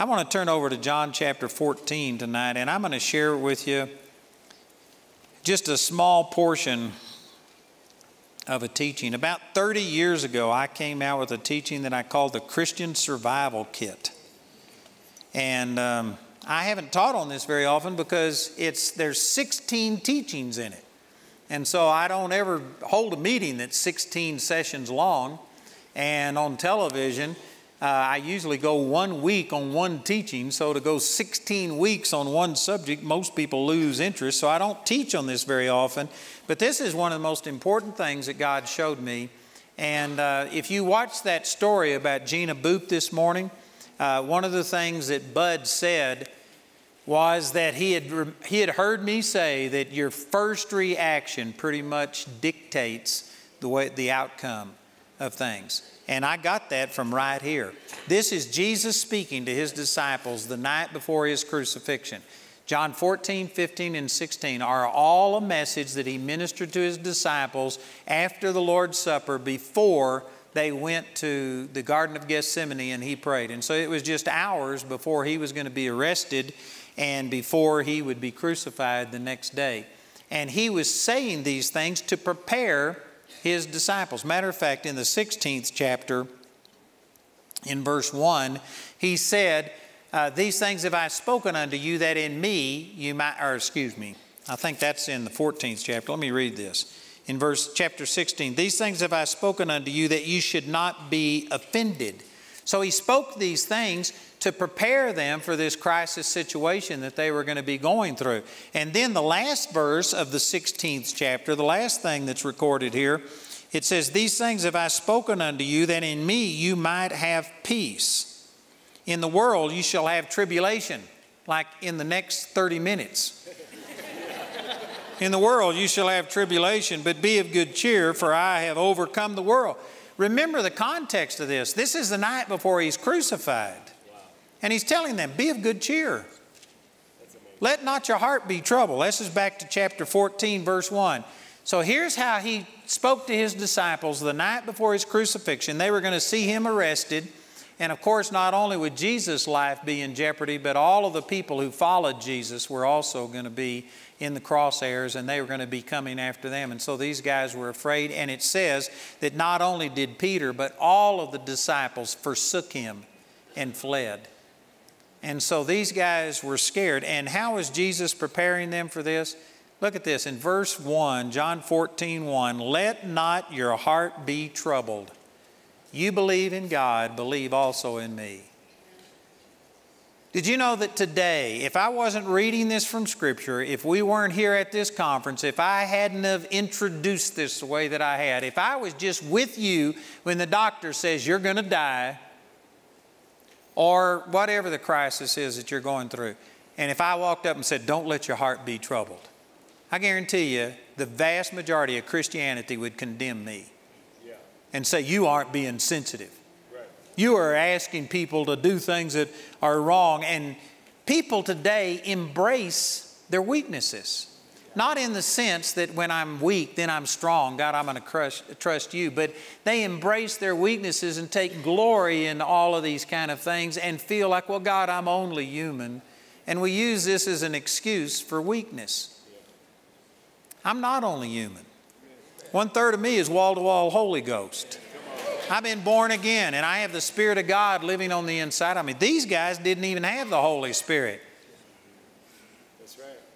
I want to turn over to John chapter 14 tonight, and I'm going to share with you just a small portion of a teaching. About 30 years ago, I came out with a teaching that I called the Christian Survival Kit. And um, I haven't taught on this very often because it's, there's 16 teachings in it. And so I don't ever hold a meeting that's 16 sessions long. And on television, uh, I usually go one week on one teaching, so to go 16 weeks on one subject, most people lose interest. So I don't teach on this very often. But this is one of the most important things that God showed me. And uh, if you watch that story about Gina Boop this morning, uh, one of the things that Bud said was that he had, he had heard me say that your first reaction pretty much dictates the, way, the outcome of things. And I got that from right here. This is Jesus speaking to his disciples the night before his crucifixion. John 14, 15, and 16 are all a message that he ministered to his disciples after the Lord's Supper before they went to the Garden of Gethsemane and he prayed. And so it was just hours before he was going to be arrested and before he would be crucified the next day. And he was saying these things to prepare his disciples. Matter of fact, in the 16th chapter, in verse 1, he said, uh, These things have I spoken unto you, that in me you might, or excuse me, I think that's in the 14th chapter. Let me read this. In verse chapter 16, These things have I spoken unto you, that you should not be offended. So he spoke these things to prepare them for this crisis situation that they were going to be going through. And then the last verse of the 16th chapter, the last thing that's recorded here, it says, These things have I spoken unto you, that in me you might have peace. In the world you shall have tribulation, like in the next 30 minutes. in the world you shall have tribulation, but be of good cheer, for I have overcome the world. Remember the context of this. This is the night before he's crucified. And he's telling them, be of good cheer. Let not your heart be troubled. This is back to chapter 14, verse 1. So here's how he spoke to his disciples the night before his crucifixion. They were going to see him arrested. And of course, not only would Jesus' life be in jeopardy, but all of the people who followed Jesus were also going to be in the crosshairs and they were going to be coming after them. And so these guys were afraid. And it says that not only did Peter, but all of the disciples forsook him and fled. And so these guys were scared. And how is Jesus preparing them for this? Look at this in verse 1, John 14, 1. Let not your heart be troubled. You believe in God, believe also in me. Did you know that today, if I wasn't reading this from Scripture, if we weren't here at this conference, if I hadn't have introduced this the way that I had, if I was just with you when the doctor says you're going to die, or whatever the crisis is that you're going through. And if I walked up and said, Don't let your heart be troubled, I guarantee you the vast majority of Christianity would condemn me yeah. and say, You aren't being sensitive. Right. You are asking people to do things that are wrong. And people today embrace their weaknesses. Not in the sense that when I'm weak, then I'm strong. God, I'm going to trust you. But they embrace their weaknesses and take glory in all of these kind of things and feel like, well, God, I'm only human. And we use this as an excuse for weakness. I'm not only human. One third of me is wall to wall Holy Ghost. I've been born again and I have the Spirit of God living on the inside of me. These guys didn't even have the Holy Spirit.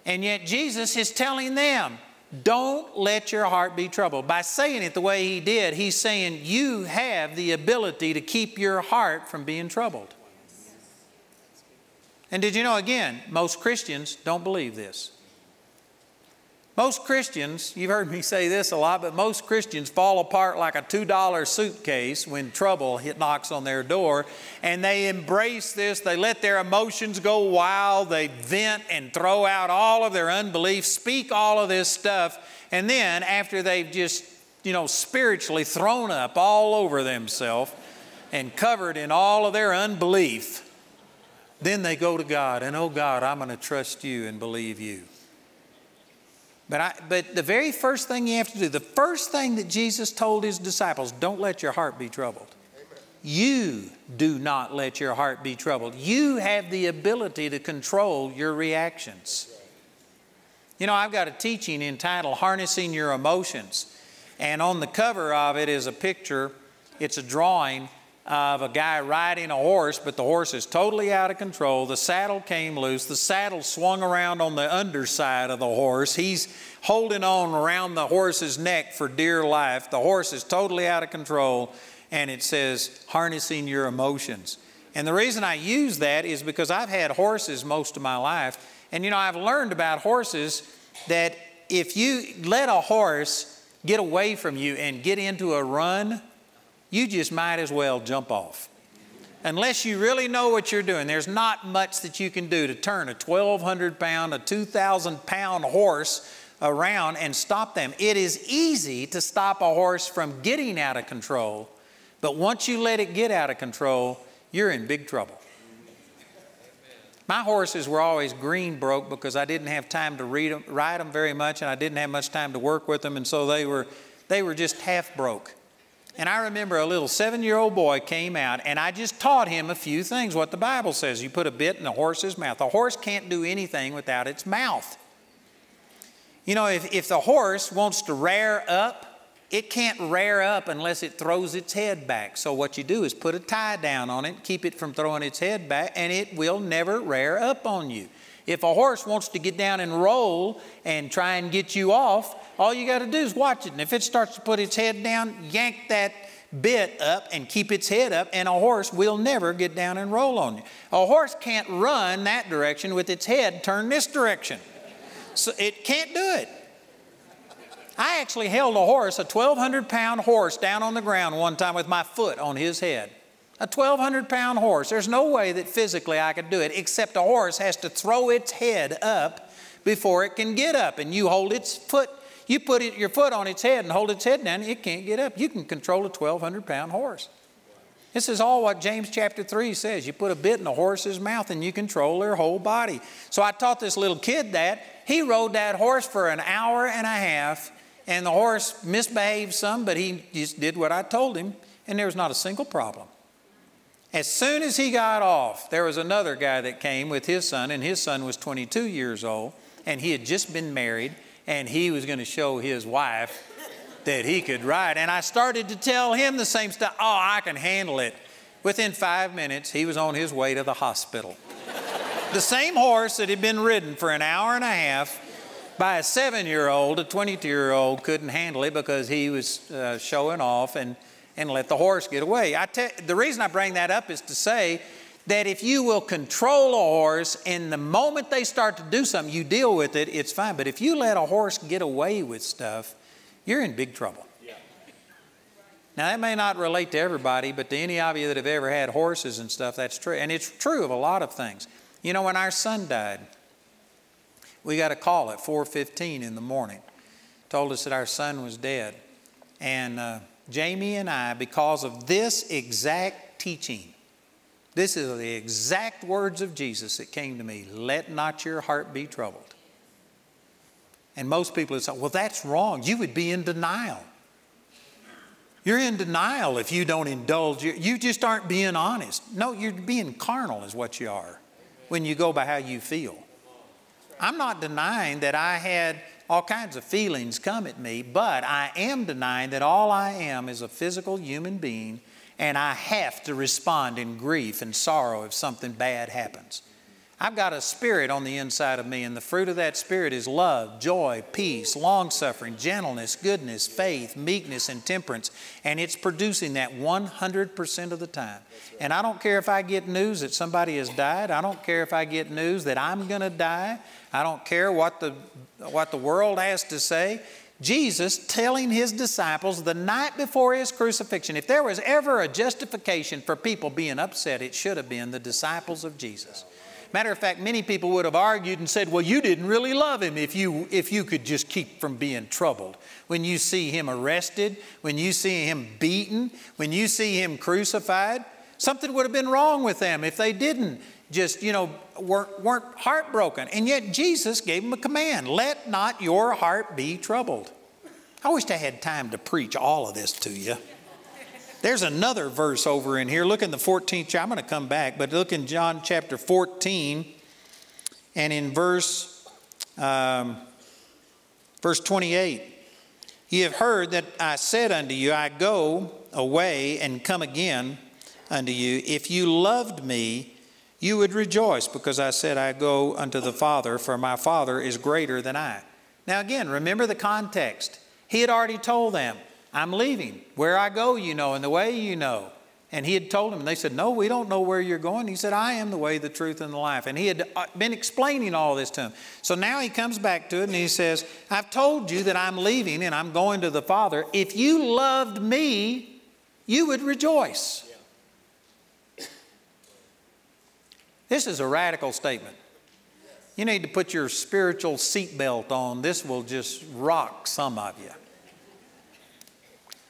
And yet Jesus is telling them, don't let your heart be troubled. By saying it the way he did, he's saying you have the ability to keep your heart from being troubled. And did you know, again, most Christians don't believe this. Most Christians, you've heard me say this a lot, but most Christians fall apart like a $2 suitcase when trouble hit, knocks on their door. And they embrace this. They let their emotions go wild. They vent and throw out all of their unbelief, speak all of this stuff. And then, after they've just, you know, spiritually thrown up all over themselves and covered in all of their unbelief, then they go to God and, oh God, I'm going to trust you and believe you. But, I, but the very first thing you have to do, the first thing that Jesus told his disciples, don't let your heart be troubled. Amen. You do not let your heart be troubled. You have the ability to control your reactions. You know, I've got a teaching entitled Harnessing Your Emotions. And on the cover of it is a picture, it's a drawing of a guy riding a horse, but the horse is totally out of control. The saddle came loose. The saddle swung around on the underside of the horse. He's holding on around the horse's neck for dear life. The horse is totally out of control, and it says, harnessing your emotions. And the reason I use that is because I've had horses most of my life. And you know, I've learned about horses that if you let a horse get away from you and get into a run, you just might as well jump off. Unless you really know what you're doing, there's not much that you can do to turn a 1,200 pound, a 2,000 pound horse around and stop them. It is easy to stop a horse from getting out of control, but once you let it get out of control, you're in big trouble. My horses were always green broke because I didn't have time to them, ride them very much, and I didn't have much time to work with them, and so they were, they were just half broke. And I remember a little seven year old boy came out, and I just taught him a few things what the Bible says. You put a bit in a horse's mouth. A horse can't do anything without its mouth. You know, if, if the horse wants to rear up, it can't rear up unless it throws its head back. So, what you do is put a tie down on it, keep it from throwing its head back, and it will never rear up on you. If a horse wants to get down and roll and try and get you off, all you got to do is watch it. And if it starts to put its head down, yank that bit up and keep its head up, and a horse will never get down and roll on you. A horse can't run that direction with its head turned this direction. So it can't do it. I actually held a horse, a 1,200 pound horse, down on the ground one time with my foot on his head. A 1,200 pound horse. There's no way that physically I could do it, except a horse has to throw its head up before it can get up. And you hold its foot you put it, your foot on its head and hold its head down, it can't get up. You can control a 1,200 pound horse. This is all what James chapter 3 says. You put a bit in a horse's mouth and you control their whole body. So I taught this little kid that. He rode that horse for an hour and a half, and the horse misbehaved some, but he just did what I told him, and there was not a single problem. As soon as he got off, there was another guy that came with his son, and his son was 22 years old, and he had just been married and he was going to show his wife that he could ride. And I started to tell him the same stuff. Oh, I can handle it. Within five minutes, he was on his way to the hospital. the same horse that had been ridden for an hour and a half by a seven year old, a 22 year old couldn't handle it because he was uh, showing off and, and let the horse get away. I te- the reason I bring that up is to say that if you will control a horse and the moment they start to do something, you deal with it, it's fine. But if you let a horse get away with stuff, you're in big trouble. Yeah. Now, that may not relate to everybody, but to any of you that have ever had horses and stuff, that's true. And it's true of a lot of things. You know, when our son died, we got a call at 4.15 in the morning. Told us that our son was dead. And uh, Jamie and I, because of this exact teaching, this is the exact words of Jesus that came to me let not your heart be troubled. And most people would say, well, that's wrong. You would be in denial. You're in denial if you don't indulge. You just aren't being honest. No, you're being carnal, is what you are when you go by how you feel. I'm not denying that I had all kinds of feelings come at me, but I am denying that all I am is a physical human being and I have to respond in grief and sorrow if something bad happens. I've got a spirit on the inside of me, and the fruit of that spirit is love, joy, peace, long suffering, gentleness, goodness, faith, meekness, and temperance. And it's producing that 100% of the time. And I don't care if I get news that somebody has died. I don't care if I get news that I'm going to die. I don't care what the, what the world has to say. Jesus telling his disciples the night before his crucifixion, if there was ever a justification for people being upset, it should have been the disciples of Jesus. Matter of fact, many people would have argued and said, Well, you didn't really love him if you, if you could just keep from being troubled. When you see him arrested, when you see him beaten, when you see him crucified, something would have been wrong with them if they didn't just, you know, weren't, weren't heartbroken. And yet Jesus gave them a command let not your heart be troubled. I wish I had time to preach all of this to you. There's another verse over in here. Look in the 14th chapter. I'm going to come back, but look in John chapter 14 and in verse, um, verse 28. You have heard that I said unto you, I go away and come again unto you. If you loved me, you would rejoice because I said, I go unto the Father, for my Father is greater than I. Now, again, remember the context. He had already told them, I'm leaving. Where I go, you know, and the way you know. And he had told them, and they said, No, we don't know where you're going. He said, I am the way, the truth, and the life. And he had uh, been explaining all this to them. So now he comes back to it and he says, I've told you that I'm leaving and I'm going to the Father. If you loved me, you would rejoice. This is a radical statement. You need to put your spiritual seatbelt on. This will just rock some of you.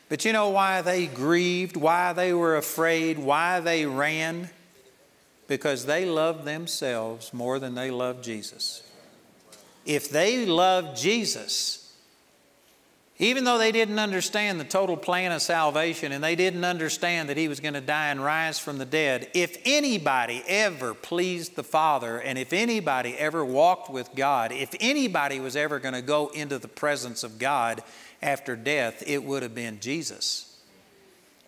But you know why they grieved, why they were afraid, why they ran? Because they loved themselves more than they loved Jesus. If they loved Jesus, even though they didn't understand the total plan of salvation and they didn't understand that He was going to die and rise from the dead, if anybody ever pleased the Father and if anybody ever walked with God, if anybody was ever going to go into the presence of God, after death, it would have been Jesus.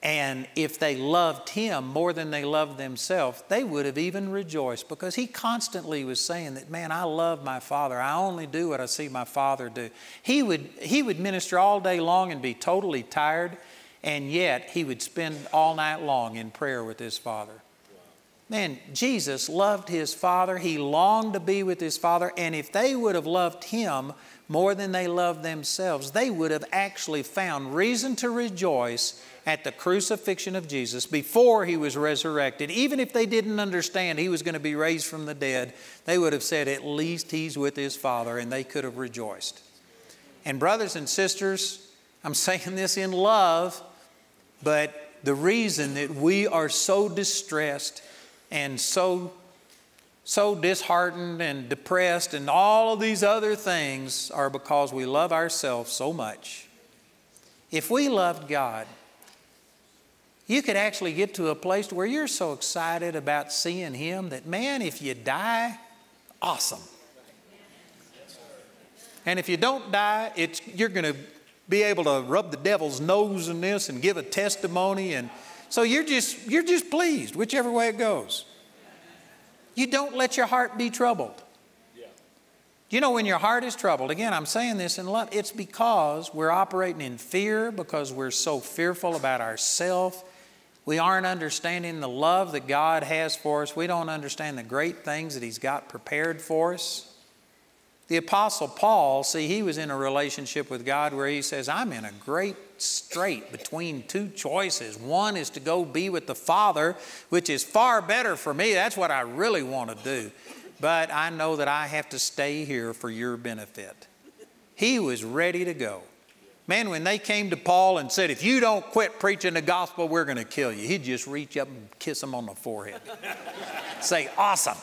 And if they loved him more than they loved themselves, they would have even rejoiced because he constantly was saying that, man, I love my father. I only do what I see my father do. He would, he would minister all day long and be totally tired, and yet he would spend all night long in prayer with his father. Man, Jesus loved his father. He longed to be with his father. And if they would have loved him more than they loved themselves, they would have actually found reason to rejoice at the crucifixion of Jesus before he was resurrected. Even if they didn't understand he was going to be raised from the dead, they would have said, At least he's with his Father, and they could have rejoiced. And, brothers and sisters, I'm saying this in love, but the reason that we are so distressed and so so disheartened and depressed and all of these other things are because we love ourselves so much. If we loved God, you could actually get to a place where you're so excited about seeing Him that, man, if you die, awesome. And if you don't die, it's, you're going to be able to rub the devil's nose in this and give a testimony. And so you're just, you're just pleased, whichever way it goes. You don't let your heart be troubled. Yeah. You know, when your heart is troubled, again, I'm saying this in love, it's because we're operating in fear, because we're so fearful about ourselves. We aren't understanding the love that God has for us. We don't understand the great things that He's got prepared for us. The Apostle Paul, see, he was in a relationship with God where he says, I'm in a great strait between two choices. One is to go be with the Father, which is far better for me. That's what I really want to do. But I know that I have to stay here for your benefit. He was ready to go. Man, when they came to Paul and said, If you don't quit preaching the gospel, we're going to kill you, he'd just reach up and kiss them on the forehead. Say, Awesome.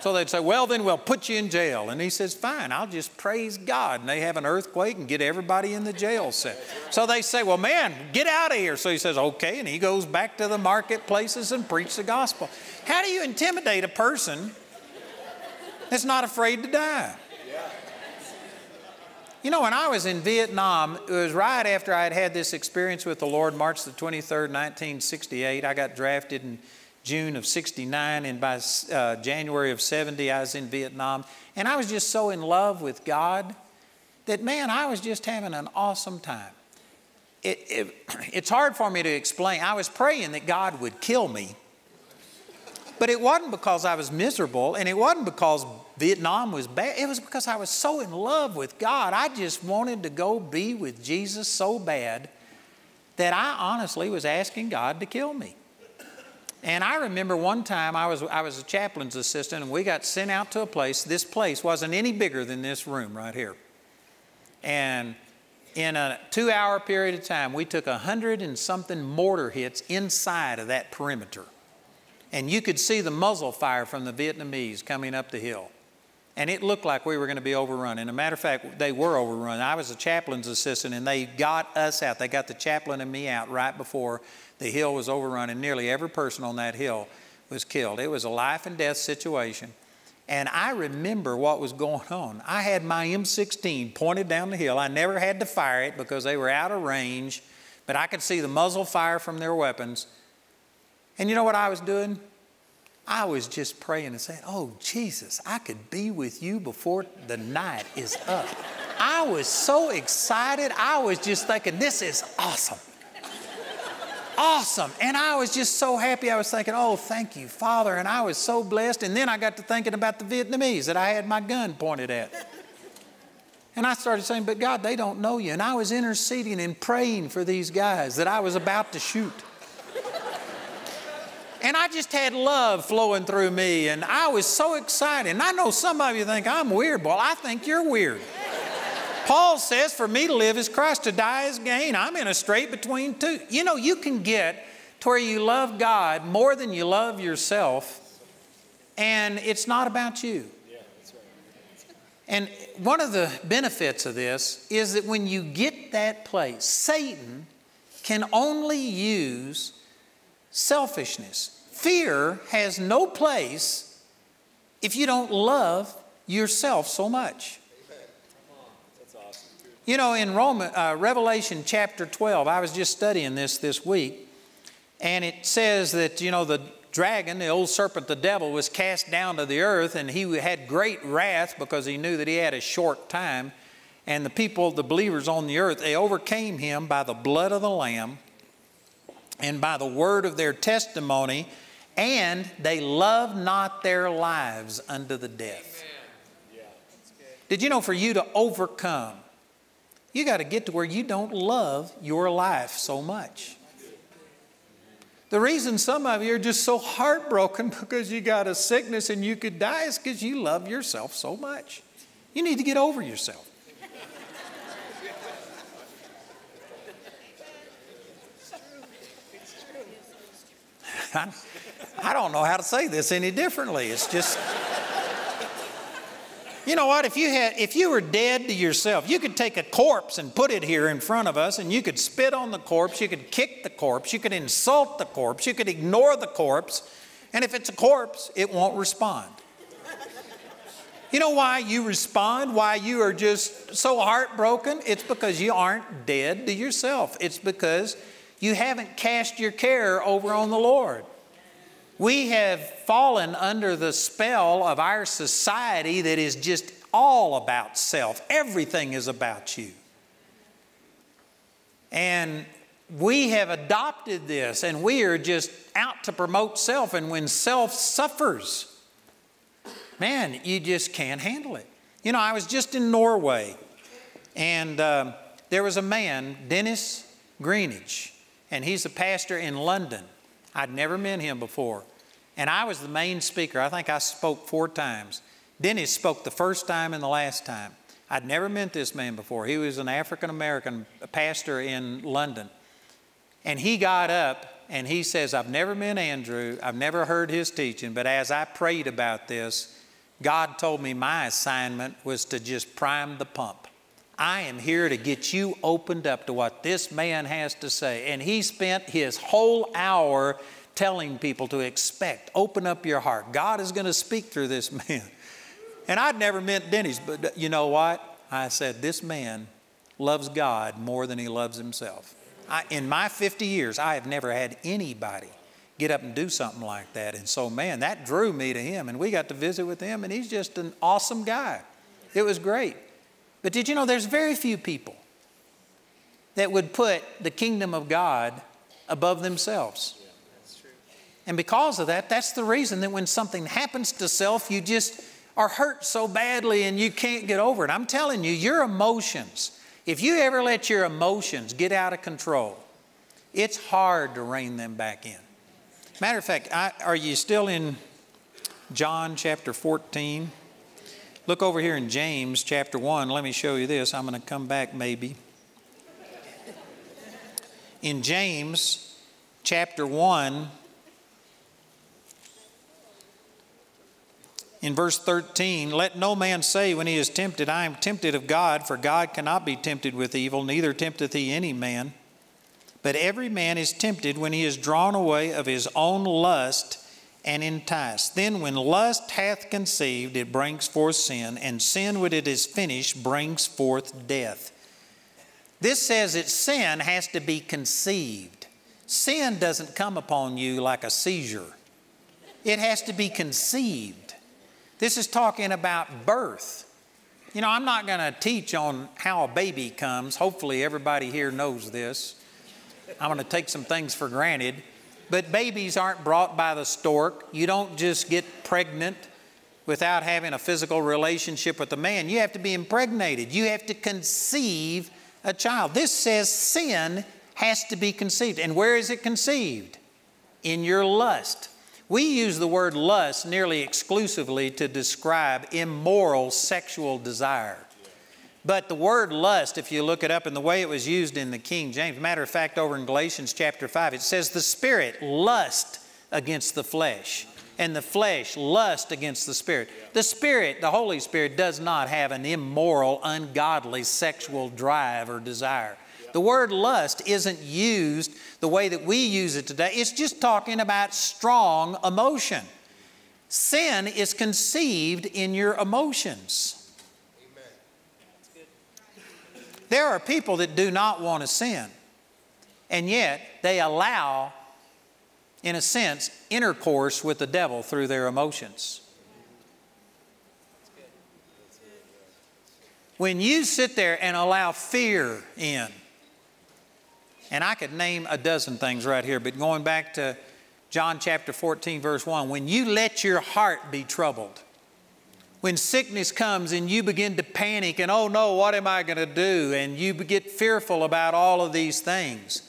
So they'd say, Well, then we'll put you in jail. And he says, Fine, I'll just praise God. And they have an earthquake and get everybody in the jail cell. So they say, Well, man, get out of here. So he says, Okay. And he goes back to the marketplaces and preach the gospel. How do you intimidate a person that's not afraid to die? You know, when I was in Vietnam, it was right after I had had this experience with the Lord, March the 23rd, 1968. I got drafted and June of 69, and by uh, January of 70, I was in Vietnam. And I was just so in love with God that, man, I was just having an awesome time. It, it, it's hard for me to explain. I was praying that God would kill me, but it wasn't because I was miserable, and it wasn't because Vietnam was bad. It was because I was so in love with God. I just wanted to go be with Jesus so bad that I honestly was asking God to kill me. And I remember one time I was, I was a chaplain's assistant and we got sent out to a place. This place wasn't any bigger than this room right here. And in a two hour period of time, we took a hundred and something mortar hits inside of that perimeter. And you could see the muzzle fire from the Vietnamese coming up the hill. and it looked like we were going to be overrun. And a matter of fact, they were overrun. I was a chaplain's assistant, and they got us out. They got the chaplain and me out right before the hill was overrun, and nearly every person on that hill was killed. It was a life and death situation. And I remember what was going on. I had my M16 pointed down the hill. I never had to fire it because they were out of range, but I could see the muzzle fire from their weapons. And you know what I was doing? I was just praying and saying, Oh, Jesus, I could be with you before the night is up. I was so excited. I was just thinking, This is awesome. Awesome. And I was just so happy. I was thinking, Oh, thank you, Father. And I was so blessed. And then I got to thinking about the Vietnamese that I had my gun pointed at. And I started saying, But God, they don't know you. And I was interceding and praying for these guys that I was about to shoot. And I just had love flowing through me, and I was so excited. And I know some of you think I'm weird. Well, I think you're weird. Paul says, For me to live is Christ, to die is gain. I'm in a strait between two. You know, you can get to where you love God more than you love yourself, and it's not about you. And one of the benefits of this is that when you get that place, Satan can only use selfishness. Fear has no place if you don't love yourself so much. You know, in Roman, uh, Revelation chapter 12, I was just studying this this week, and it says that, you know, the dragon, the old serpent, the devil, was cast down to the earth, and he had great wrath because he knew that he had a short time. And the people, the believers on the earth, they overcame him by the blood of the Lamb and by the word of their testimony, and they loved not their lives unto the death. Did you know for you to overcome, you got to get to where you don't love your life so much. The reason some of you are just so heartbroken because you got a sickness and you could die is because you love yourself so much. You need to get over yourself. I don't know how to say this any differently. It's just. You know what? If you had, if you were dead to yourself, you could take a corpse and put it here in front of us, and you could spit on the corpse, you could kick the corpse, you could insult the corpse, you could ignore the corpse, and if it's a corpse, it won't respond. You know why you respond? Why you are just so heartbroken? It's because you aren't dead to yourself. It's because you haven't cast your care over on the Lord. We have fallen under the spell of our society that is just all about self. Everything is about you. And we have adopted this and we are just out to promote self. And when self suffers, man, you just can't handle it. You know, I was just in Norway and uh, there was a man, Dennis Greenidge, and he's a pastor in London. I'd never met him before. And I was the main speaker. I think I spoke four times. Dennis spoke the first time and the last time. I'd never met this man before. He was an African American pastor in London. And he got up and he says, I've never met Andrew, I've never heard his teaching, but as I prayed about this, God told me my assignment was to just prime the pump. I am here to get you opened up to what this man has to say. And he spent his whole hour telling people to expect, open up your heart. God is going to speak through this man. And I'd never met Dennis, but uh, you know what? I said, This man loves God more than he loves himself. I, in my 50 years, I have never had anybody get up and do something like that. And so, man, that drew me to him. And we got to visit with him, and he's just an awesome guy. It was great. But did you know there's very few people that would put the kingdom of God above themselves? And because of that, that's the reason that when something happens to self, you just are hurt so badly and you can't get over it. I'm telling you, your emotions, if you ever let your emotions get out of control, it's hard to rein them back in. Matter of fact, I, are you still in John chapter 14? Look over here in James chapter 1. Let me show you this. I'm going to come back maybe. In James chapter 1, in verse 13, let no man say when he is tempted, I am tempted of God, for God cannot be tempted with evil, neither tempteth he any man. But every man is tempted when he is drawn away of his own lust and enticed. Then, when lust hath conceived, it brings forth sin, and sin, when it is finished, brings forth death. This says that sin has to be conceived. Sin doesn't come upon you like a seizure, it has to be conceived. This is talking about birth. You know, I'm not going to teach on how a baby comes. Hopefully, everybody here knows this. I'm going to take some things for granted. But babies aren't brought by the stork. You don't just get pregnant without having a physical relationship with a man. You have to be impregnated, you have to conceive a child. This says sin has to be conceived. And where is it conceived? In your lust. We use the word lust nearly exclusively to describe immoral sexual desire. But the word lust, if you look it up in the way it was used in the King James, matter of fact, over in Galatians chapter 5, it says, The spirit lust against the flesh, and the flesh lust against the spirit. The spirit, the Holy Spirit, does not have an immoral, ungodly sexual drive or desire. The word lust isn't used the way that we use it today. It's just talking about strong emotion. Sin is conceived in your emotions. There are people that do not want to sin, and yet they allow, in a sense, intercourse with the devil through their emotions. When you sit there and allow fear in, and I could name a dozen things right here, but going back to John chapter 14, verse 1, when you let your heart be troubled, when sickness comes and you begin to panic and, oh no, what am I going to do? And you get fearful about all of these things,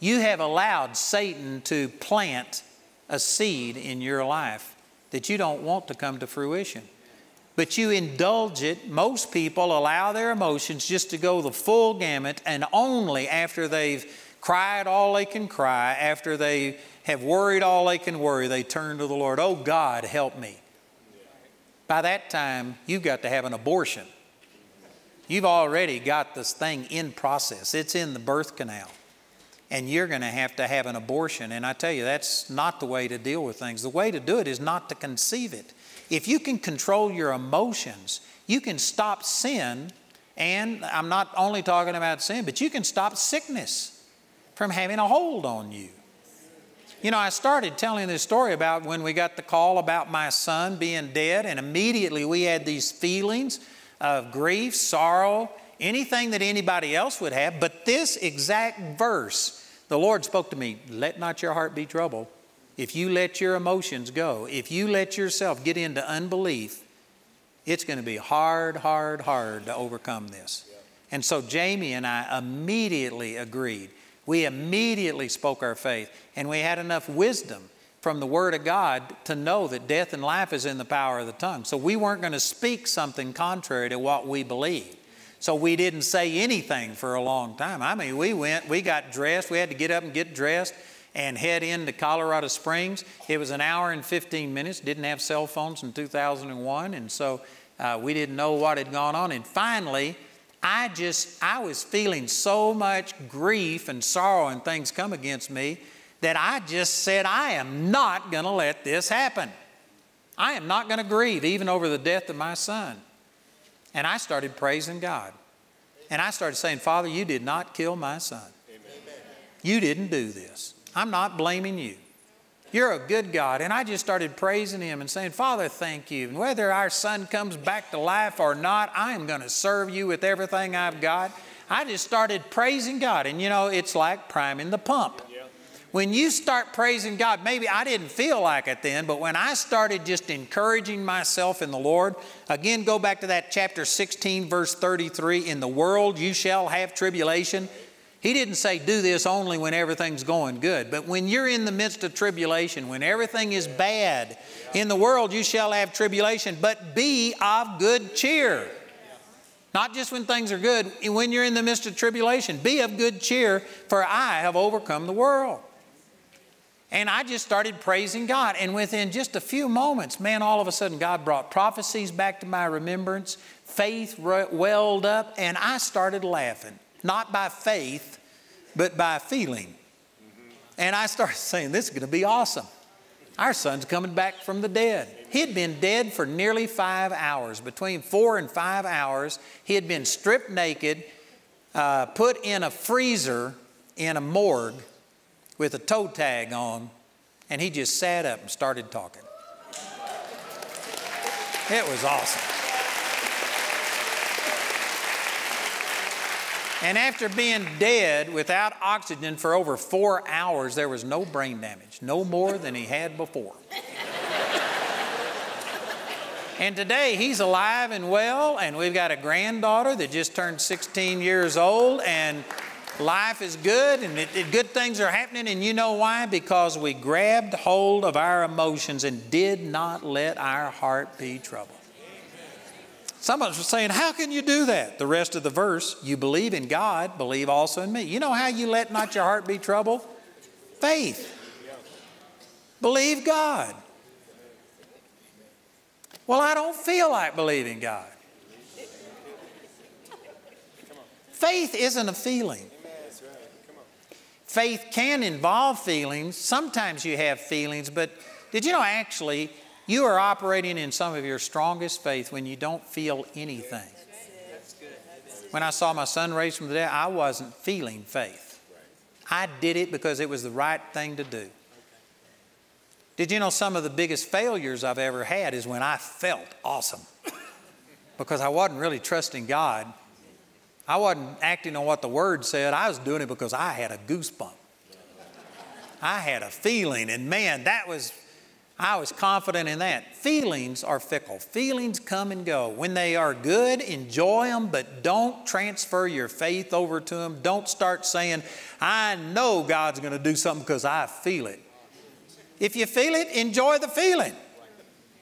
you have allowed Satan to plant a seed in your life that you don't want to come to fruition but you indulge it. Most people allow their emotions just to go the full gamut, and only after they've cried all they can cry, after they have worried all they can worry, they turn to the Lord. Oh, God, help me. By that time, you've got to have an abortion. You've already got this thing in process, it's in the birth canal. And you're going to have to have an abortion. And I tell you, that's not the way to deal with things. The way to do it is not to conceive it. If you can control your emotions, you can stop sin. And I'm not only talking about sin, but you can stop sickness from having a hold on you. You know, I started telling this story about when we got the call about my son being dead, and immediately we had these feelings of grief, sorrow, anything that anybody else would have. But this exact verse, the Lord spoke to me let not your heart be troubled. If you let your emotions go, if you let yourself get into unbelief, it's going to be hard, hard, hard to overcome this. And so Jamie and I immediately agreed. We immediately spoke our faith, and we had enough wisdom from the Word of God to know that death and life is in the power of the tongue. So we weren't going to speak something contrary to what we believe. So we didn't say anything for a long time. I mean, we went, we got dressed, we had to get up and get dressed and head into Colorado Springs. It was an hour and 15 minutes, didn't have cell phones in 2001, and so uh, we didn't know what had gone on. And finally, I just, I was feeling so much grief and sorrow and things come against me that I just said, I am not going to let this happen. I am not going to grieve even over the death of my son. And I started praising God. And I started saying, Father, you did not kill my son. Amen. You didn't do this. I'm not blaming you. You're a good God. And I just started praising Him and saying, Father, thank you. And whether our son comes back to life or not, I am going to serve you with everything I've got. I just started praising God. And you know, it's like priming the pump. When you start praising God, maybe I didn't feel like it then, but when I started just encouraging myself in the Lord, again, go back to that chapter 16, verse 33 In the world you shall have tribulation. He didn't say do this only when everything's going good, but when you're in the midst of tribulation, when everything is bad, in the world you shall have tribulation, but be of good cheer. Not just when things are good, when you're in the midst of tribulation, be of good cheer, for I have overcome the world. And I just started praising God. And within just a few moments, man, all of a sudden, God brought prophecies back to my remembrance. Faith welled up, and I started laughing. Not by faith, but by feeling. And I started saying, This is going to be awesome. Our son's coming back from the dead. He had been dead for nearly five hours. Between four and five hours, he had been stripped naked, uh, put in a freezer in a morgue with a toe tag on, and he just sat up and started talking. It was awesome. And after being dead without oxygen for over four hours, there was no brain damage, no more than he had before. and today he's alive and well, and we've got a granddaughter that just turned 16 years old, and life is good, and it, it, good things are happening. And you know why? Because we grabbed hold of our emotions and did not let our heart be troubled. Some of us are saying, How can you do that? The rest of the verse, you believe in God, believe also in me. You know how you let not your heart be troubled? Faith. Believe God. Well, I don't feel like believing God. Faith isn't a feeling. Faith can involve feelings. Sometimes you have feelings, but did you know actually you are operating in some of your strongest faith when you don't feel anything. When I saw my son raised from the dead, I wasn't feeling faith. I did it because it was the right thing to do. Did you know some of the biggest failures I've ever had is when I felt awesome? because I wasn't really trusting God. I wasn't acting on what the Word said. I was doing it because I had a goosebump. I had a feeling, and man, that was I was confident in that. Feelings are fickle. Feelings come and go. When they are good, enjoy them, but don't transfer your faith over to them. Don't start saying, I know God's going to do something because I feel it. If you feel it, enjoy the feeling.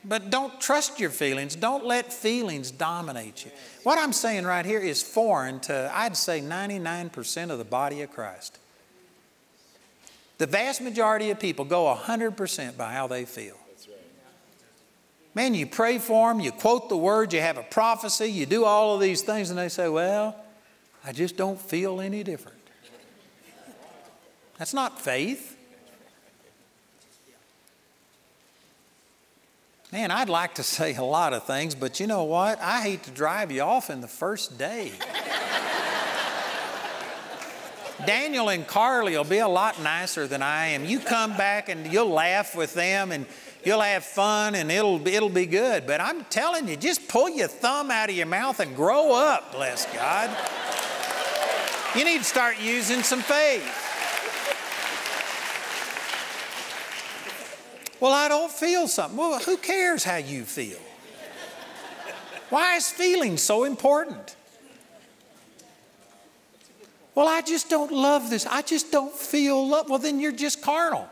But don't trust your feelings. Don't let feelings dominate you. What I'm saying right here is foreign to, I'd say, 99% of the body of Christ. The vast majority of people go 100% by how they feel. Man, you pray for them, you quote the word, you have a prophecy, you do all of these things, and they say, Well, I just don't feel any different. That's not faith. Man, I'd like to say a lot of things, but you know what? I hate to drive you off in the first day. Daniel and Carlie will be a lot nicer than I am. You come back and you'll laugh with them and you'll have fun and it'll, it'll be good. But I'm telling you, just pull your thumb out of your mouth and grow up, bless God. You need to start using some faith. Well, I don't feel something. Well, who cares how you feel? Why is feeling so important? Well, I just don't love this. I just don't feel love. Well, then you're just carnal.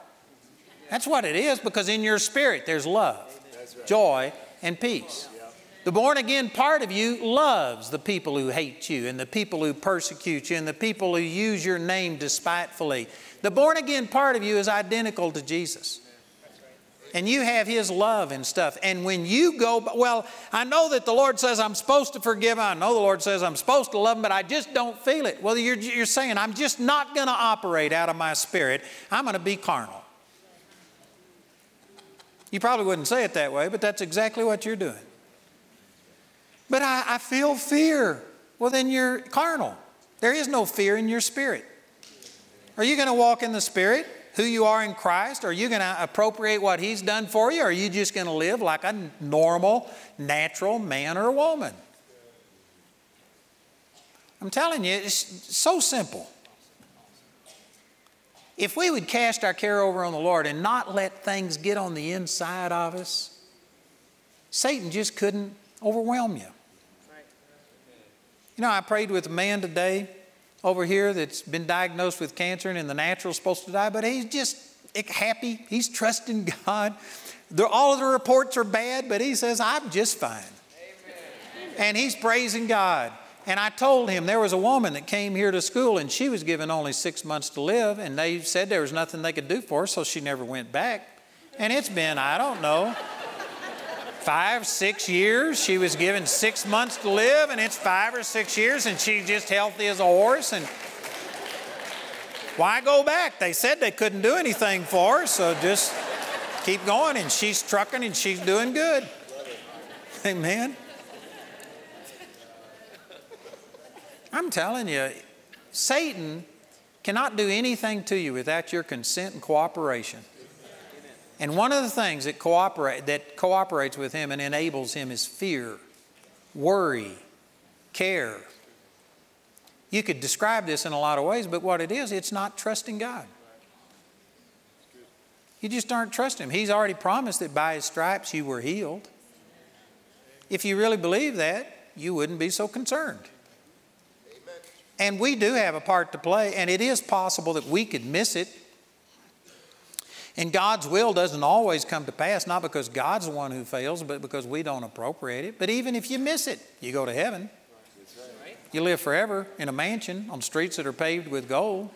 That's what it is because in your spirit there's love, joy, and peace. The born again part of you loves the people who hate you and the people who persecute you and the people who use your name despitefully. The born again part of you is identical to Jesus and you have His love and stuff. And when you go, well, I know that the Lord says I'm supposed to forgive. I know the Lord says I'm supposed to love Him, but I just don't feel it. Well, you're, you're saying I'm just not going to operate out of my spirit. I'm going to be carnal. You probably wouldn't say it that way, but that's exactly what you're doing. But I, I feel fear. Well, then you're carnal. There is no fear in your spirit. Are you going to walk in the spirit? Who you are in Christ? Are you going to appropriate what He's done for you? Or are you just going to live like a normal, natural man or woman? I'm telling you, it's so simple. If we would cast our care over on the Lord and not let things get on the inside of us, Satan just couldn't overwhelm you. You know, I prayed with a man today over here that's been diagnosed with cancer and in the natural supposed to die, but he's just happy. He's trusting God. They're, all of the reports are bad, but he says, I'm just fine. Amen. And he's praising God. And I told him there was a woman that came here to school and she was given only six months to live, and they said there was nothing they could do for her, so she never went back. And it's been, I don't know, five, six years. She was given six months to live, and it's five or six years, and she's just healthy as a horse. And why go back? They said they couldn't do anything for her, so just keep going. And she's trucking and she's doing good. Amen. I'm telling you, Satan cannot do anything to you without your consent and cooperation. And one of the things that, cooperate, that cooperates with him and enables him is fear, worry, care. You could describe this in a lot of ways, but what it is, it's not trusting God. You just aren't trusting Him. He's already promised that by His stripes you were healed. If you really believe that, you wouldn't be so concerned. And we do have a part to play, and it is possible that we could miss it and God's will doesn't always come to pass, not because God's the one who fails, but because we don't appropriate it. But even if you miss it, you go to heaven. You live forever in a mansion on streets that are paved with gold.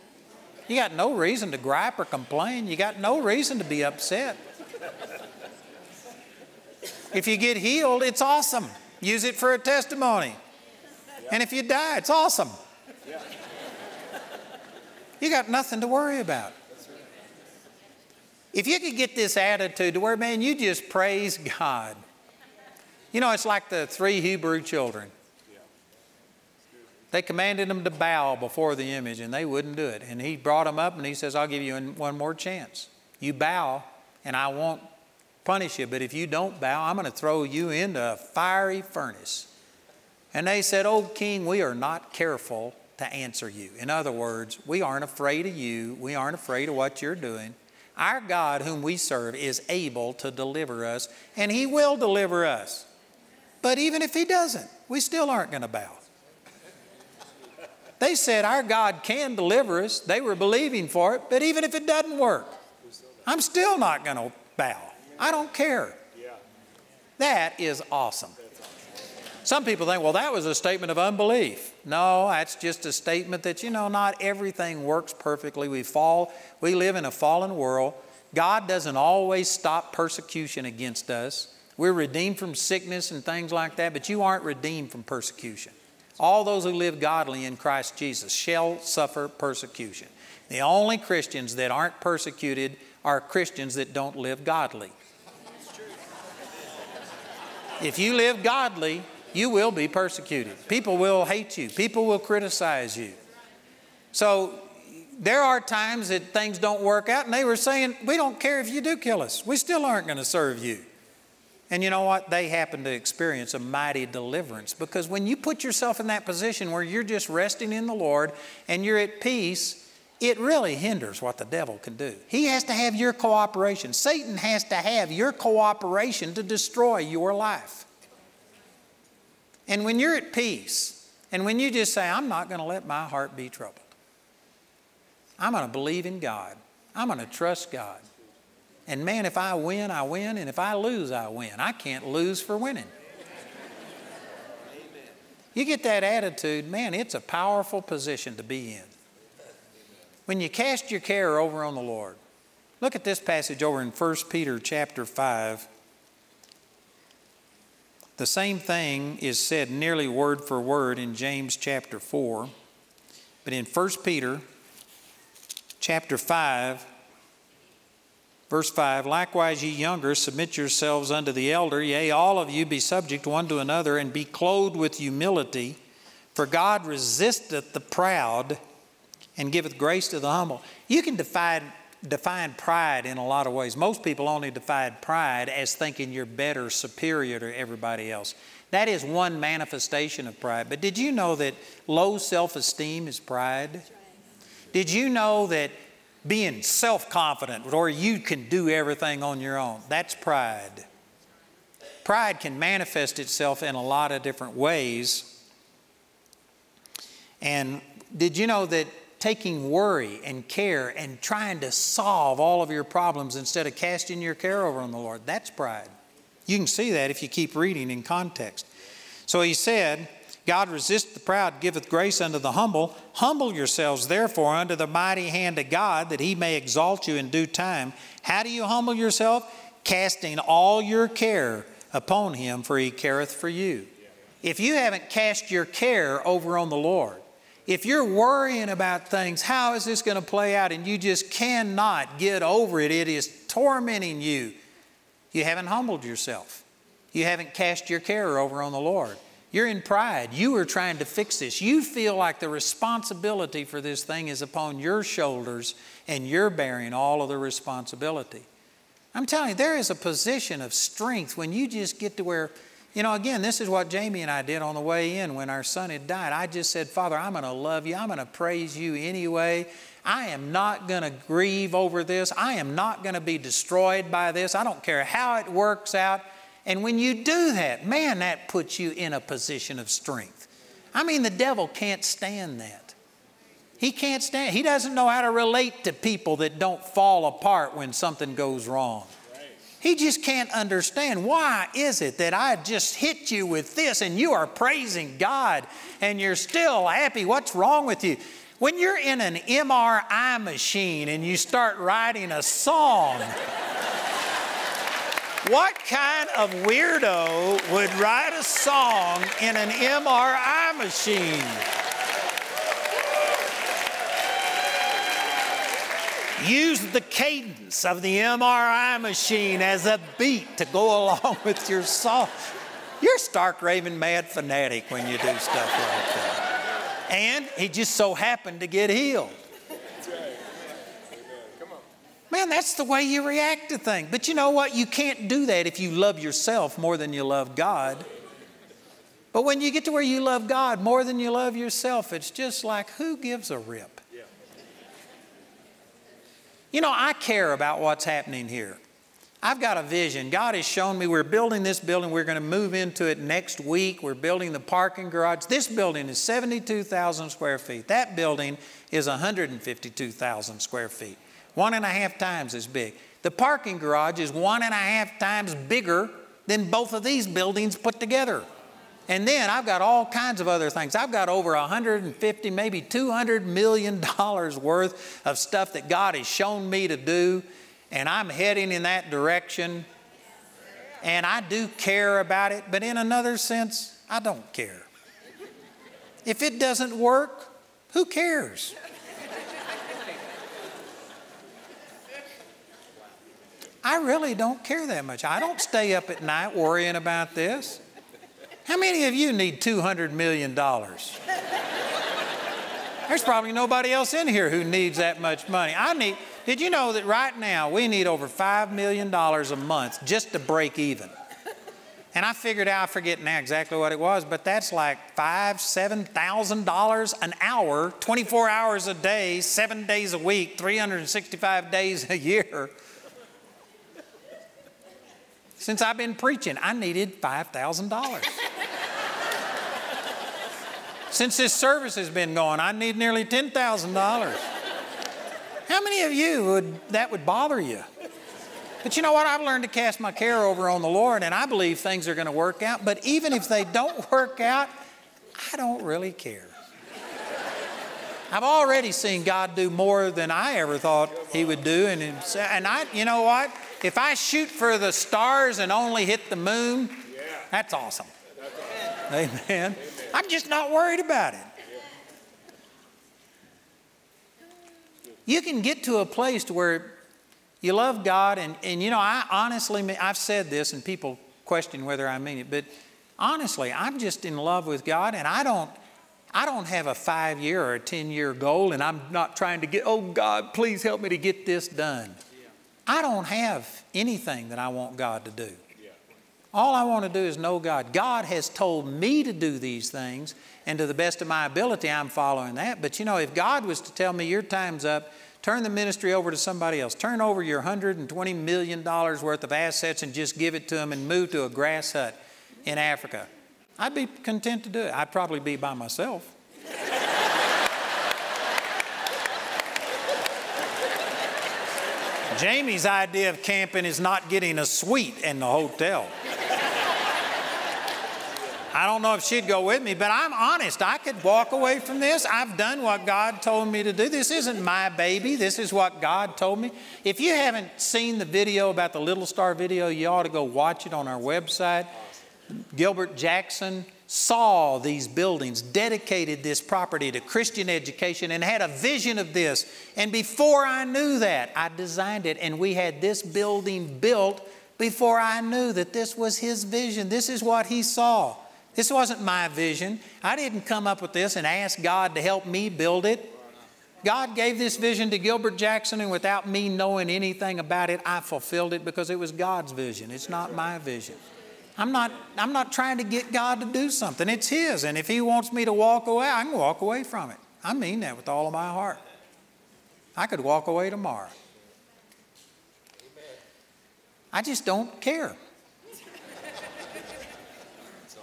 You got no reason to gripe or complain. You got no reason to be upset. If you get healed, it's awesome. Use it for a testimony. And if you die, it's awesome. You got nothing to worry about. If you could get this attitude to where, man, you just praise God. You know, it's like the three Hebrew children. They commanded them to bow before the image, and they wouldn't do it. And he brought them up, and he says, I'll give you one more chance. You bow, and I won't punish you, but if you don't bow, I'm going to throw you into a fiery furnace. And they said, Oh, king, we are not careful to answer you. In other words, we aren't afraid of you. We aren't afraid of what you're doing. Our God, whom we serve, is able to deliver us, and He will deliver us. But even if He doesn't, we still aren't going to bow. They said, Our God can deliver us. They were believing for it, but even if it doesn't work, I'm still not going to bow. I don't care. That is awesome. Some people think, well, that was a statement of unbelief. No, that's just a statement that, you know, not everything works perfectly. We fall, we live in a fallen world. God doesn't always stop persecution against us. We're redeemed from sickness and things like that, but you aren't redeemed from persecution. All those who live godly in Christ Jesus shall suffer persecution. The only Christians that aren't persecuted are Christians that don't live godly. If you live godly, you will be persecuted. People will hate you. People will criticize you. So there are times that things don't work out, and they were saying, We don't care if you do kill us. We still aren't going to serve you. And you know what? They happen to experience a mighty deliverance because when you put yourself in that position where you're just resting in the Lord and you're at peace, it really hinders what the devil can do. He has to have your cooperation. Satan has to have your cooperation to destroy your life. And when you're at peace, and when you just say, I'm not going to let my heart be troubled, I'm going to believe in God, I'm going to trust God. And man, if I win, I win, and if I lose, I win. I can't lose for winning. You get that attitude, man, it's a powerful position to be in. When you cast your care over on the Lord, look at this passage over in 1 Peter chapter 5 the same thing is said nearly word for word in James chapter 4. But in 1 Peter chapter 5, verse 5 Likewise, ye younger, submit yourselves unto the elder. Yea, all of you be subject one to another, and be clothed with humility. For God resisteth the proud and giveth grace to the humble. You can define define pride in a lot of ways. Most people only define pride as thinking you're better, superior to everybody else. That is one manifestation of pride. But did you know that low self esteem is pride? Did you know that being self confident or you can do everything on your own, that's pride? Pride can manifest itself in a lot of different ways. And did you know that taking worry and care and trying to solve all of your problems instead of casting your care over on the Lord. That's pride. You can see that if you keep reading in context. So he said, God resists the proud, giveth grace unto the humble. Humble yourselves, therefore, under the mighty hand of God, that he may exalt you in due time. How do you humble yourself? Casting all your care upon him, for he careth for you. If you haven't cast your care over on the Lord, if you're worrying about things, how is this going to play out, and you just cannot get over it, it is tormenting you, you haven't humbled yourself. You haven't cast your care over on the Lord. You're in pride. You are trying to fix this. You feel like the responsibility for this thing is upon your shoulders and you're bearing all of the responsibility. I'm telling you, there is a position of strength when you just get to where, you know, again, this is what Jamie and I did on the way in when our son had died. I just said, Father, I'm going to love you. I'm going to praise you anyway. I am not going to grieve over this. I am not going to be destroyed by this. I don't care how it works out. And when you do that, man, that puts you in a position of strength. I mean, the devil can't stand that. He can't stand, he doesn't know how to relate to people that don't fall apart when something goes wrong. He just can't understand why is it that I just hit you with this and you are praising God and you're still happy. What's wrong with you? When you're in an MRI machine and you start writing a song, what kind of weirdo would write a song in an MRI machine? Use the cadence of the MRI machine as a beat to go along with your song. You're stark raving mad fanatic when you do stuff like that. And he just so happened to get healed. Man, that's the way you react to things. But you know what? You can't do that if you love yourself more than you love God. But when you get to where you love God more than you love yourself, it's just like, who gives a rip? You know, I care about what's happening here. I've got a vision. God has shown me we're building this building. We're going to move into it next week. We're building the parking garage. This building is 72,000 square feet. That building is 152,000 square feet one and a half times as big. The parking garage is one and a half times bigger than both of these buildings put together. And then I've got all kinds of other things. I've got over 150, maybe 200 million dollars worth of stuff that God has shown me to do, and I'm heading in that direction. And I do care about it, but in another sense, I don't care. If it doesn't work, who cares? I really don't care that much. I don't stay up at night worrying about this. How many of you need $200 million? There's probably nobody else in here who needs that much money. I need, did you know that right now we need over $5 million a month just to break even? And I figured out, I forget now exactly what it was, but that's like five, seven thousand dollars an hour, 24 hours a day, seven days a week, 365 days a year. Since I've been preaching, I needed $5,000. Since this service has been going, I need nearly $10,000. How many of you would that would bother you? But you know what? I've learned to cast my care over on the Lord, and I believe things are going to work out. But even if they don't work out, I don't really care. I've already seen God do more than I ever thought He would do, and and I, you know what? If I shoot for the stars and only hit the moon, yeah. that's, awesome. that's awesome. Amen. I'm just not worried about it. You can get to a place to where you love God, and, and you know, I honestly, I've said this, and people question whether I mean it, but honestly, I'm just in love with God, and I don't, I don't have a five year or a 10 year goal, and I'm not trying to get, oh God, please help me to get this done. I don't have anything that I want God to do. All I want to do is know God. God has told me to do these things, and to the best of my ability, I'm following that. But you know, if God was to tell me your time's up, turn the ministry over to somebody else, turn over your $120 million worth of assets and just give it to them and move to a grass hut in Africa, I'd be content to do it. I'd probably be by myself. Jamie's idea of camping is not getting a suite in the hotel. I don't know if she'd go with me, but I'm honest. I could walk away from this. I've done what God told me to do. This isn't my baby. This is what God told me. If you haven't seen the video about the Little Star video, you ought to go watch it on our website. Gilbert Jackson saw these buildings, dedicated this property to Christian education, and had a vision of this. And before I knew that, I designed it, and we had this building built before I knew that this was his vision. This is what he saw. This wasn't my vision. I didn't come up with this and ask God to help me build it. God gave this vision to Gilbert Jackson, and without me knowing anything about it, I fulfilled it because it was God's vision. It's not my vision. I'm not, I'm not trying to get God to do something. It's His. And if He wants me to walk away, I can walk away from it. I mean that with all of my heart. I could walk away tomorrow. I just don't care.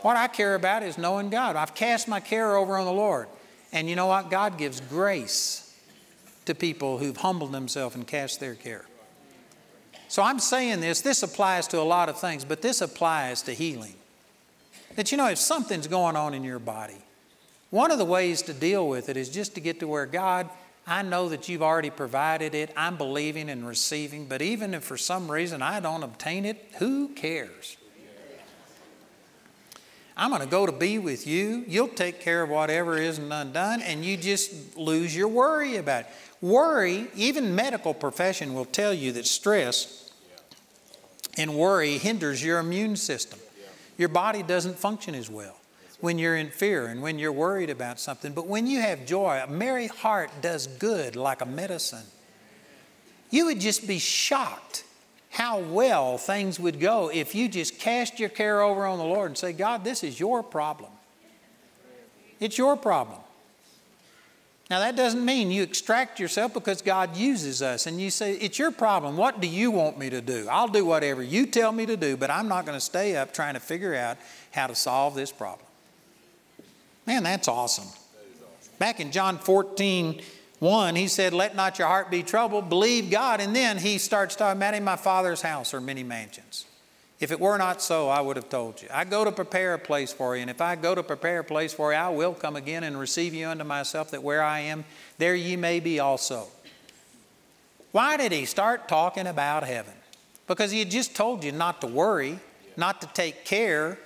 What I care about is knowing God. I've cast my care over on the Lord. And you know what? God gives grace to people who've humbled themselves and cast their care. So I'm saying this, this applies to a lot of things, but this applies to healing. That you know, if something's going on in your body, one of the ways to deal with it is just to get to where God, I know that you've already provided it, I'm believing and receiving, but even if for some reason I don't obtain it, who cares? I'm going to go to be with you. You'll take care of whatever isn't undone, and you just lose your worry about it. Worry, even medical profession will tell you that stress and worry hinders your immune system. Your body doesn't function as well when you're in fear and when you're worried about something. But when you have joy, a merry heart does good like a medicine. You would just be shocked how well things would go if you just cast your care over on the Lord and say, God, this is your problem. It's your problem. Now, that doesn't mean you extract yourself because God uses us and you say, It's your problem. What do you want me to do? I'll do whatever you tell me to do, but I'm not going to stay up trying to figure out how to solve this problem. Man, that's awesome. Back in John 14, 1, he said, Let not your heart be troubled, believe God. And then he starts talking about in my Father's house are many mansions. If it were not so, I would have told you. I go to prepare a place for you, and if I go to prepare a place for you, I will come again and receive you unto myself, that where I am, there ye may be also. Why did he start talking about heaven? Because he had just told you not to worry, not to take care.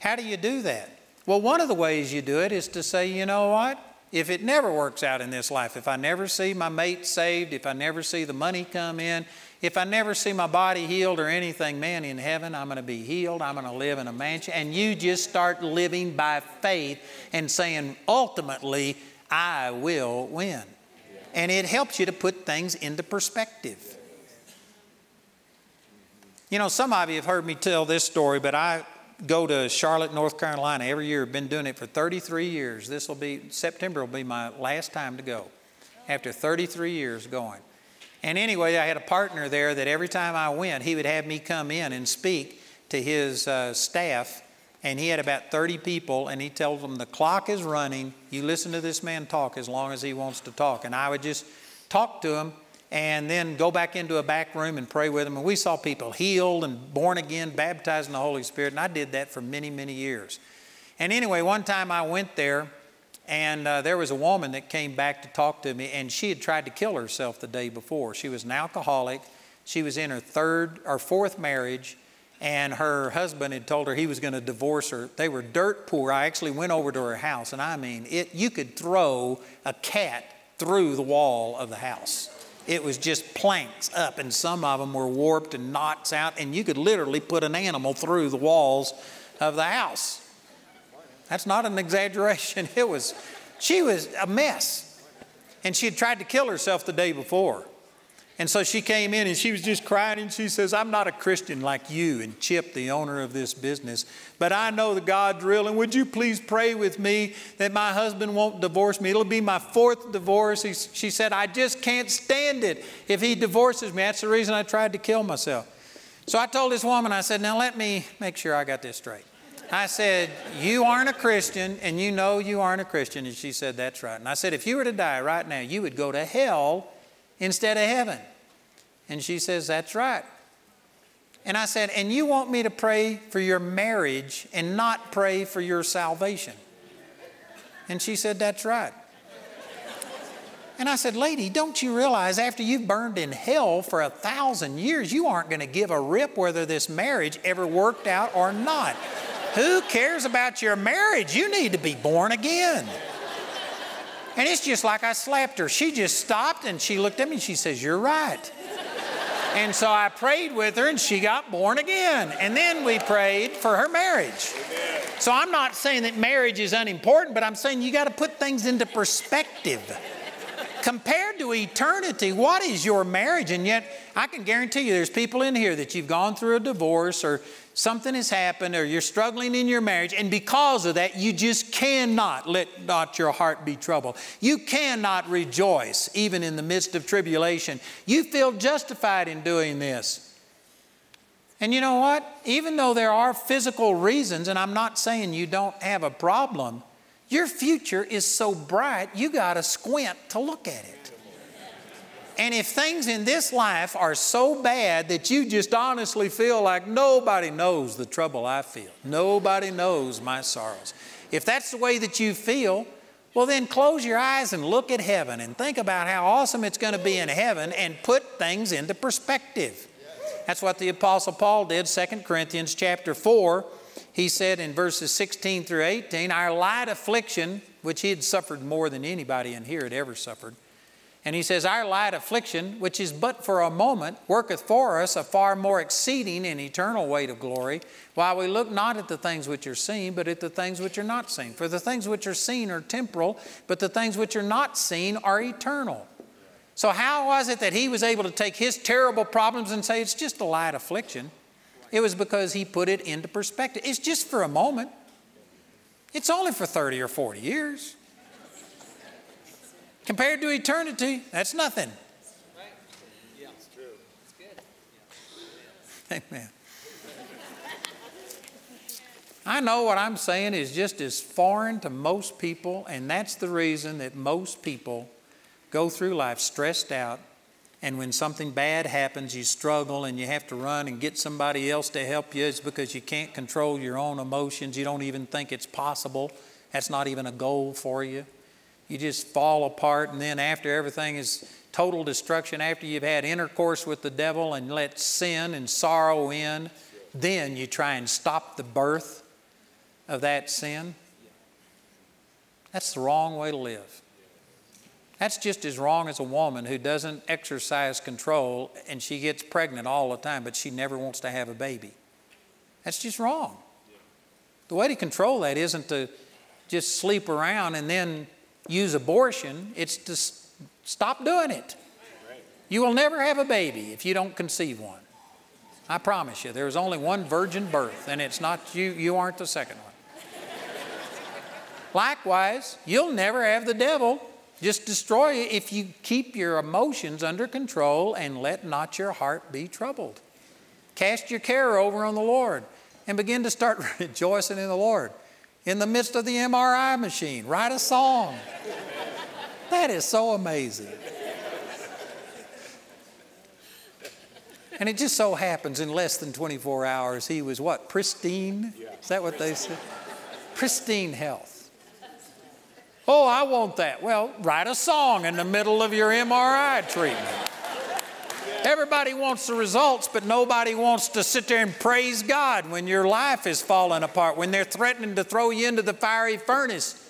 How do you do that? Well, one of the ways you do it is to say, you know what? If it never works out in this life, if I never see my mate saved, if I never see the money come in, if I never see my body healed or anything, man, in heaven, I'm going to be healed. I'm going to live in a mansion. And you just start living by faith and saying, ultimately, I will win. And it helps you to put things into perspective. You know, some of you have heard me tell this story, but I go to Charlotte, North Carolina every year. Been doing it for 33 years. This will be, September will be my last time to go after 33 years going. And anyway, I had a partner there that every time I went, he would have me come in and speak to his uh, staff. And he had about 30 people, and he tells them, The clock is running. You listen to this man talk as long as he wants to talk. And I would just talk to him and then go back into a back room and pray with them. And we saw people healed and born again, baptized in the Holy Spirit. And I did that for many, many years. And anyway, one time I went there, and uh, there was a woman that came back to talk to me, and she had tried to kill herself the day before. She was an alcoholic. She was in her third or fourth marriage, and her husband had told her he was going to divorce her. They were dirt poor. I actually went over to her house, and I mean, it, you could throw a cat through the wall of the house. It was just planks up, and some of them were warped and knots out, and you could literally put an animal through the walls of the house. That's not an exaggeration. It was, she was a mess. And she had tried to kill herself the day before. And so she came in and she was just crying and she says, I'm not a Christian like you and Chip, the owner of this business, but I know the God's real. And would you please pray with me that my husband won't divorce me? It'll be my fourth divorce. He, she said, I just can't stand it if he divorces me. That's the reason I tried to kill myself. So I told this woman, I said, Now let me make sure I got this straight. I said, You aren't a Christian, and you know you aren't a Christian. And she said, That's right. And I said, If you were to die right now, you would go to hell instead of heaven. And she says, That's right. And I said, And you want me to pray for your marriage and not pray for your salvation? And she said, That's right. And I said, Lady, don't you realize after you've burned in hell for a thousand years, you aren't going to give a rip whether this marriage ever worked out or not? Who cares about your marriage? You need to be born again. And it's just like I slapped her. She just stopped and she looked at me and she says, You're right. And so I prayed with her and she got born again. And then we prayed for her marriage. So I'm not saying that marriage is unimportant, but I'm saying you got to put things into perspective. Compared to eternity, what is your marriage? And yet, I can guarantee you there's people in here that you've gone through a divorce or something has happened or you're struggling in your marriage, and because of that, you just cannot let not your heart be troubled. You cannot rejoice even in the midst of tribulation. You feel justified in doing this. And you know what? Even though there are physical reasons, and I'm not saying you don't have a problem, your future is so bright, you got to squint to look at it. And if things in this life are so bad that you just honestly feel like nobody knows the trouble I feel, nobody knows my sorrows, if that's the way that you feel, well, then close your eyes and look at heaven and think about how awesome it's going to be in heaven and put things into perspective. That's what the Apostle Paul did, 2 Corinthians chapter 4 he said in verses 16 through 18, Our light affliction, which he had suffered more than anybody in here had ever suffered. And he says, Our light affliction, which is but for a moment, worketh for us a far more exceeding and eternal weight of glory, while we look not at the things which are seen, but at the things which are not seen. For the things which are seen are temporal, but the things which are not seen are eternal. So, how was it that he was able to take his terrible problems and say, It's just a light affliction? It was because he put it into perspective. It's just for a moment. It's only for 30 or 40 years. Compared to eternity, that's nothing. Yeah, it's true. good. Amen. I know what I'm saying is just as foreign to most people, and that's the reason that most people go through life stressed out and when something bad happens, you struggle and you have to run and get somebody else to help you. It's because you can't control your own emotions. You don't even think it's possible. That's not even a goal for you. You just fall apart, and then after everything is total destruction, after you've had intercourse with the devil and let sin and sorrow in, then you try and stop the birth of that sin. That's the wrong way to live. That's just as wrong as a woman who doesn't exercise control and she gets pregnant all the time, but she never wants to have a baby. That's just wrong. The way to control that isn't to just sleep around and then use abortion, it's to stop doing it. You will never have a baby if you don't conceive one. I promise you, there's only one virgin birth, and it's not you, you aren't the second one. Likewise, you'll never have the devil just destroy it if you keep your emotions under control and let not your heart be troubled. Cast your care over on the Lord and begin to start rejoicing in the Lord. In the midst of the MRI machine, write a song. That is so amazing. And it just so happens in less than 24 hours, he was what? Pristine? Is that what they said? Pristine health. Oh, I want that. Well, write a song in the middle of your MRI treatment. Everybody wants the results, but nobody wants to sit there and praise God when your life is falling apart, when they're threatening to throw you into the fiery furnace.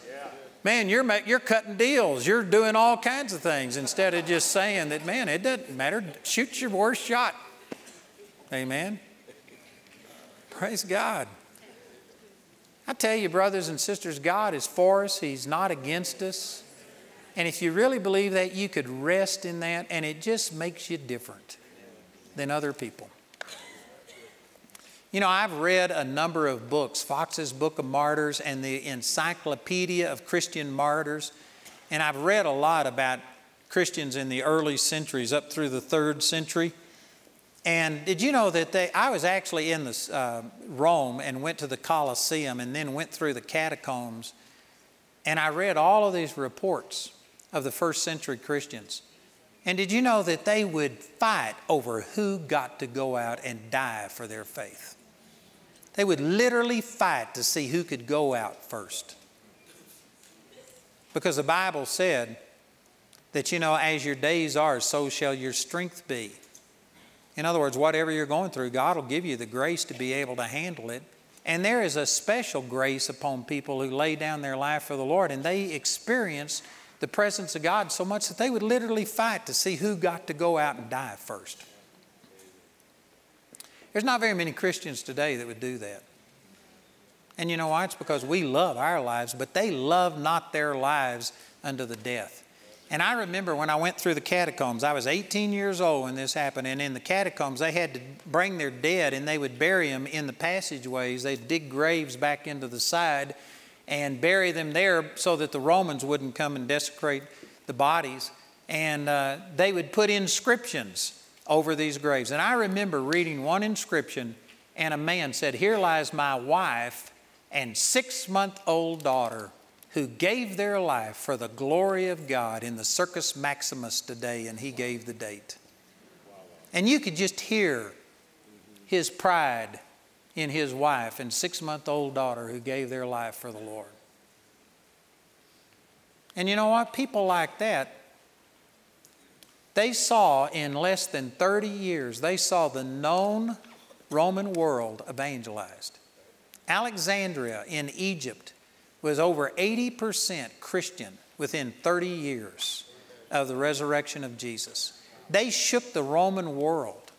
Man, you're, you're cutting deals. You're doing all kinds of things instead of just saying that, man, it doesn't matter. Shoot your worst shot. Amen. Praise God. I tell you, brothers and sisters, God is for us, He's not against us. And if you really believe that, you could rest in that, and it just makes you different than other people. You know, I've read a number of books Foxe's Book of Martyrs and the Encyclopedia of Christian Martyrs, and I've read a lot about Christians in the early centuries up through the third century. And did you know that they, I was actually in uh, Rome and went to the Colosseum and then went through the catacombs. And I read all of these reports of the first century Christians. And did you know that they would fight over who got to go out and die for their faith? They would literally fight to see who could go out first. Because the Bible said that, you know, as your days are, so shall your strength be. In other words, whatever you're going through, God will give you the grace to be able to handle it. And there is a special grace upon people who lay down their life for the Lord and they experience the presence of God so much that they would literally fight to see who got to go out and die first. There's not very many Christians today that would do that. And you know why? It's because we love our lives, but they love not their lives unto the death. And I remember when I went through the catacombs, I was 18 years old when this happened. And in the catacombs, they had to bring their dead and they would bury them in the passageways. They'd dig graves back into the side and bury them there so that the Romans wouldn't come and desecrate the bodies. And uh, they would put inscriptions over these graves. And I remember reading one inscription, and a man said, Here lies my wife and six month old daughter who gave their life for the glory of God in the Circus Maximus today, and he gave the date. And you could just hear his pride in his wife and six month old daughter who gave their life for the Lord. And you know what? People like that, they saw in less than 30 years, they saw the known Roman world evangelized. Alexandria in Egypt was over 80% Christian within 30 years of the resurrection of Jesus. They shook the Roman world.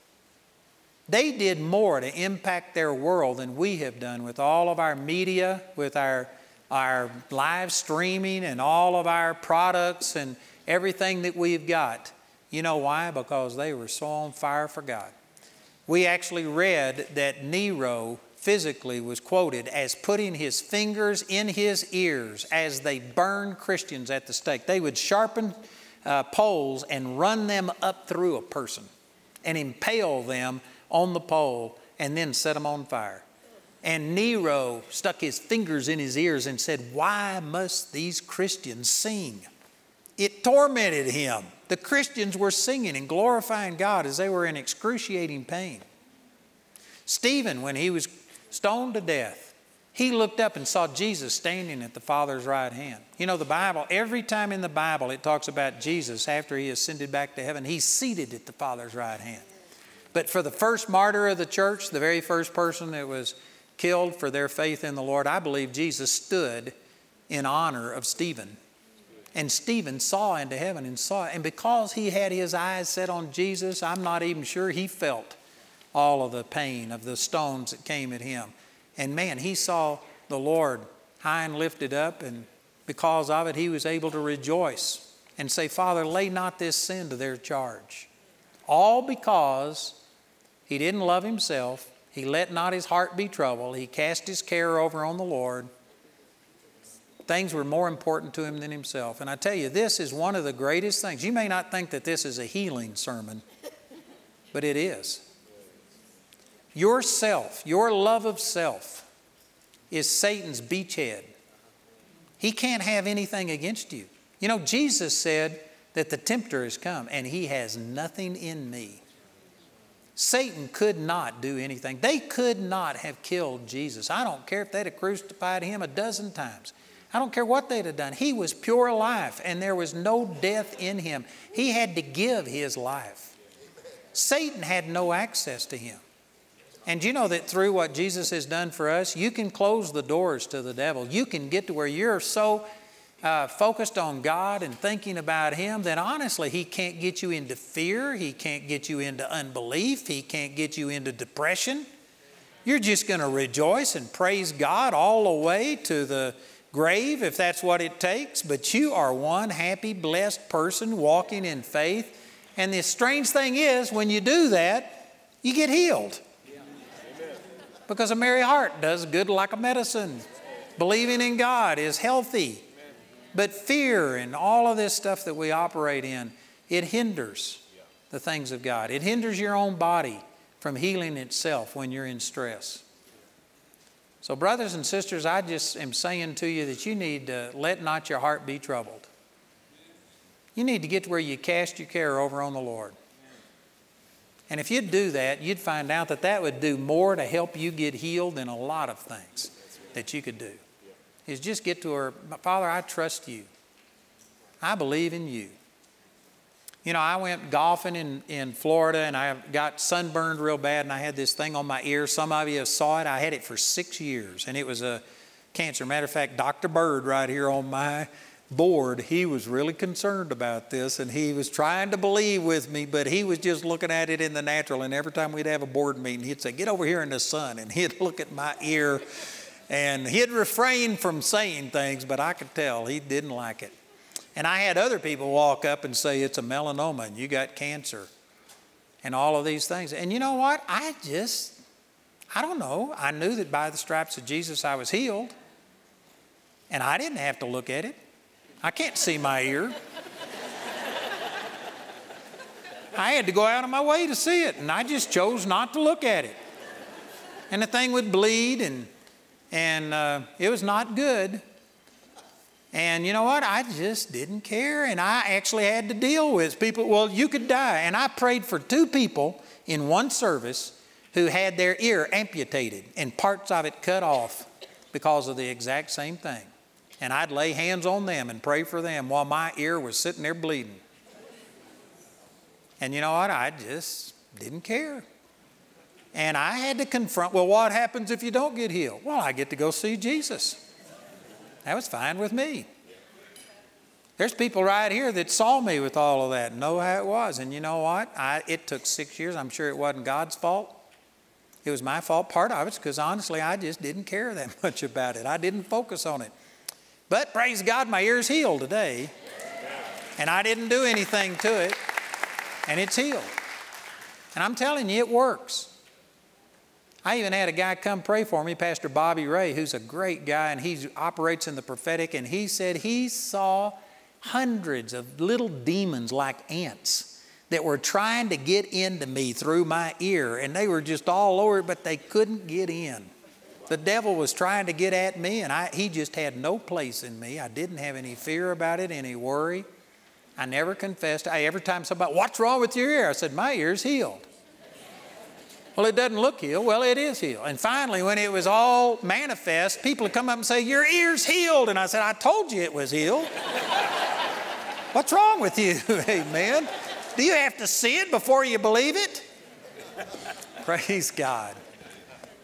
They did more to impact their world than we have done with all of our media, with our, our live streaming, and all of our products and everything that we've got. You know why? Because they were so on fire for God. We actually read that Nero physically was quoted as putting his fingers in his ears as they burned Christians at the stake. They would sharpen uh, poles and run them up through a person and impale them on the pole and then set them on fire. And Nero stuck his fingers in his ears and said, Why must these Christians sing? It tormented him. The Christians were singing and glorifying God as they were in excruciating pain. Stephen, when he was stoned to death, he looked up and saw Jesus standing at the Father's right hand. You know, the Bible, every time in the Bible it talks about Jesus after he ascended back to heaven, he's seated at the Father's right hand. But for the first martyr of the church, the very first person that was killed for their faith in the Lord, I believe Jesus stood in honor of Stephen. And Stephen saw into heaven and saw it. And because he had his eyes set on Jesus, I'm not even sure he felt all of the pain of the stones that came at him. And man, he saw the Lord high and lifted up, and because of it, he was able to rejoice and say, Father, lay not this sin to their charge. All because he didn't love himself, he let not his heart be troubled, he cast his care over on the Lord. Things were more important to him than himself. And I tell you, this is one of the greatest things. You may not think that this is a healing sermon, but it is. Yourself, your love of self, is Satan's beachhead. He can't have anything against you. You know, Jesus said that the tempter has come and he has nothing in me. Satan could not do anything. They could not have killed Jesus. I don't care if they'd have crucified him a dozen times. I don't care what they'd have done. He was pure life and there was no death in him. He had to give his life. Satan had no access to him. And you know that through what Jesus has done for us, you can close the doors to the devil. You can get to where you're so uh, focused on God and thinking about Him then honestly, He can't get you into fear. He can't get you into unbelief. He can't get you into depression. You're just going to rejoice and praise God all the way to the grave if that's what it takes. But you are one happy, blessed person walking in faith. And the strange thing is, when you do that, you get healed because a merry heart does good like a medicine. Believing in God is healthy. But fear and all of this stuff that we operate in, it hinders the things of God. It hinders your own body from healing itself when you're in stress. So, brothers and sisters, I just am saying to you that you need to let not your heart be troubled. You need to get to where you cast your care over on the Lord. And if you'd do that, you'd find out that that would do more to help you get healed than a lot of things that you could do. Is just get to her, Father, I trust you. I believe in you. You know, I went golfing in, in Florida and I got sunburned real bad and I had this thing on my ear. Some of you have saw it. I had it for six years and it was a cancer. Matter of fact, Dr. Bird right here on my board, he was really concerned about this and he was trying to believe with me, but he was just looking at it in the natural. And every time we'd have a board meeting, he'd say, Get over here in the sun. And he'd look at my ear and he'd refrain from saying things, but I could tell he didn't like it. And I had other people walk up and say, It's a melanoma and you got cancer and all of these things. And you know what? I just, I don't know. I knew that by the stripes of Jesus I was healed. And I didn't have to look at it. I can't see my ear. I had to go out of my way to see it, and I just chose not to look at it. And the thing would bleed, and, and uh, it was not good. And you know what? I just didn't care, and I actually had to deal with people. Well, you could die. And I prayed for two people in one service who had their ear amputated and parts of it cut off because of the exact same thing and I'd lay hands on them and pray for them while my ear was sitting there bleeding. And you know what? I just didn't care. And I had to confront well, what happens if you don't get healed? Well, I get to go see Jesus. That was fine with me. There's people right here that saw me with all of that and know how it was. And you know what? I, it took six years. I'm sure it wasn't God's fault. It was my fault. Part of it's because honestly, I just didn't care that much about it. I didn't focus on it. But praise God, my ear's healed today. And I didn't do anything to it, and it's healed. And I'm telling you, it works. I even had a guy come pray for me, Pastor Bobby Ray, who's a great guy, and he operates in the prophetic, and he said he saw hundreds of little demons like ants that were trying to get into me through my ear, and they were just all over, it, but they couldn't get in. The devil was trying to get at me, and I, he just had no place in me. I didn't have any fear about it, any worry. I never confessed. I, every time somebody, what's wrong with your ear? I said, my ear's healed. Well, it doesn't look healed. Well, it is healed. And finally, when it was all manifest, people would come up and say, Your ear's healed. And I said, I told you it was healed. What's wrong with you? Amen. Do you have to see it before you believe it? Praise God.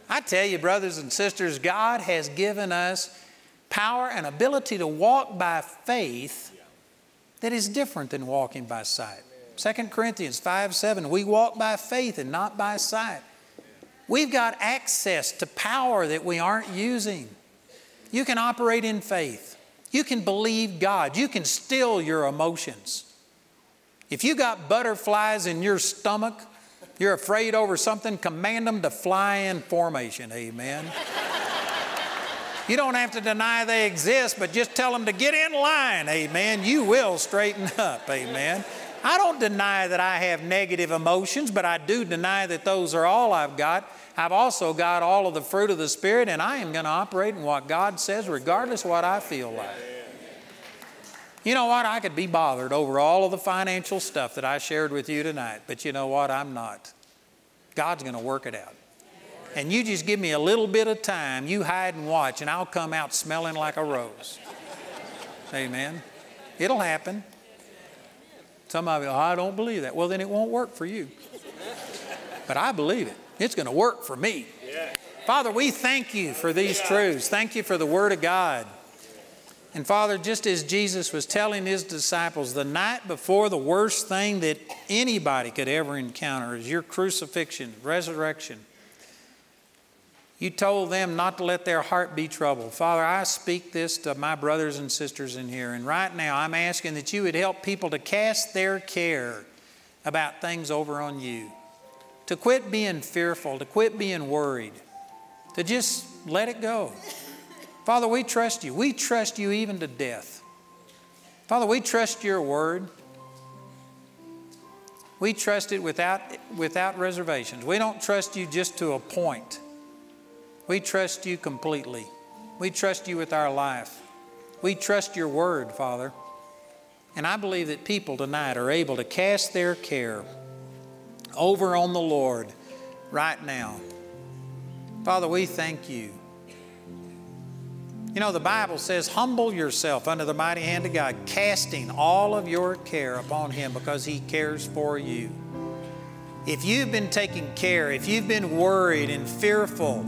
I tell you, brothers and sisters, God has given us power and ability to walk by faith that is different than walking by sight. 2 Corinthians 5 7, we walk by faith and not by sight. We've got access to power that we aren't using. You can operate in faith. You can believe God. You can still your emotions. If you got butterflies in your stomach, you're afraid over something, command them to fly in formation. Amen. you don't have to deny they exist, but just tell them to get in line. Amen. You will straighten up. Amen. I don't deny that I have negative emotions, but I do deny that those are all I've got. I've also got all of the fruit of the Spirit, and I am going to operate in what God says, regardless what I feel like. You know what? I could be bothered over all of the financial stuff that I shared with you tonight, but you know what? I'm not. God's going to work it out. And you just give me a little bit of time, you hide and watch, and I'll come out smelling like a rose. Amen. It'll happen. Some of you, oh, I don't believe that. Well, then it won't work for you. But I believe it. It's going to work for me. Father, we thank you for these truths. Thank you for the Word of God. And Father, just as Jesus was telling his disciples the night before the worst thing that anybody could ever encounter is your crucifixion, resurrection, you told them not to let their heart be troubled. Father, I speak this to my brothers and sisters in here. And right now, I'm asking that you would help people to cast their care about things over on you, to quit being fearful, to quit being worried, to just let it go. Father, we trust you. We trust you even to death. Father, we trust your word. We trust it without, without reservations. We don't trust you just to a point. We trust you completely. We trust you with our life. We trust your word, Father. And I believe that people tonight are able to cast their care over on the Lord right now. Father, we thank you. You know, the Bible says, humble yourself under the mighty hand of God, casting all of your care upon Him because He cares for you. If you've been taking care, if you've been worried and fearful,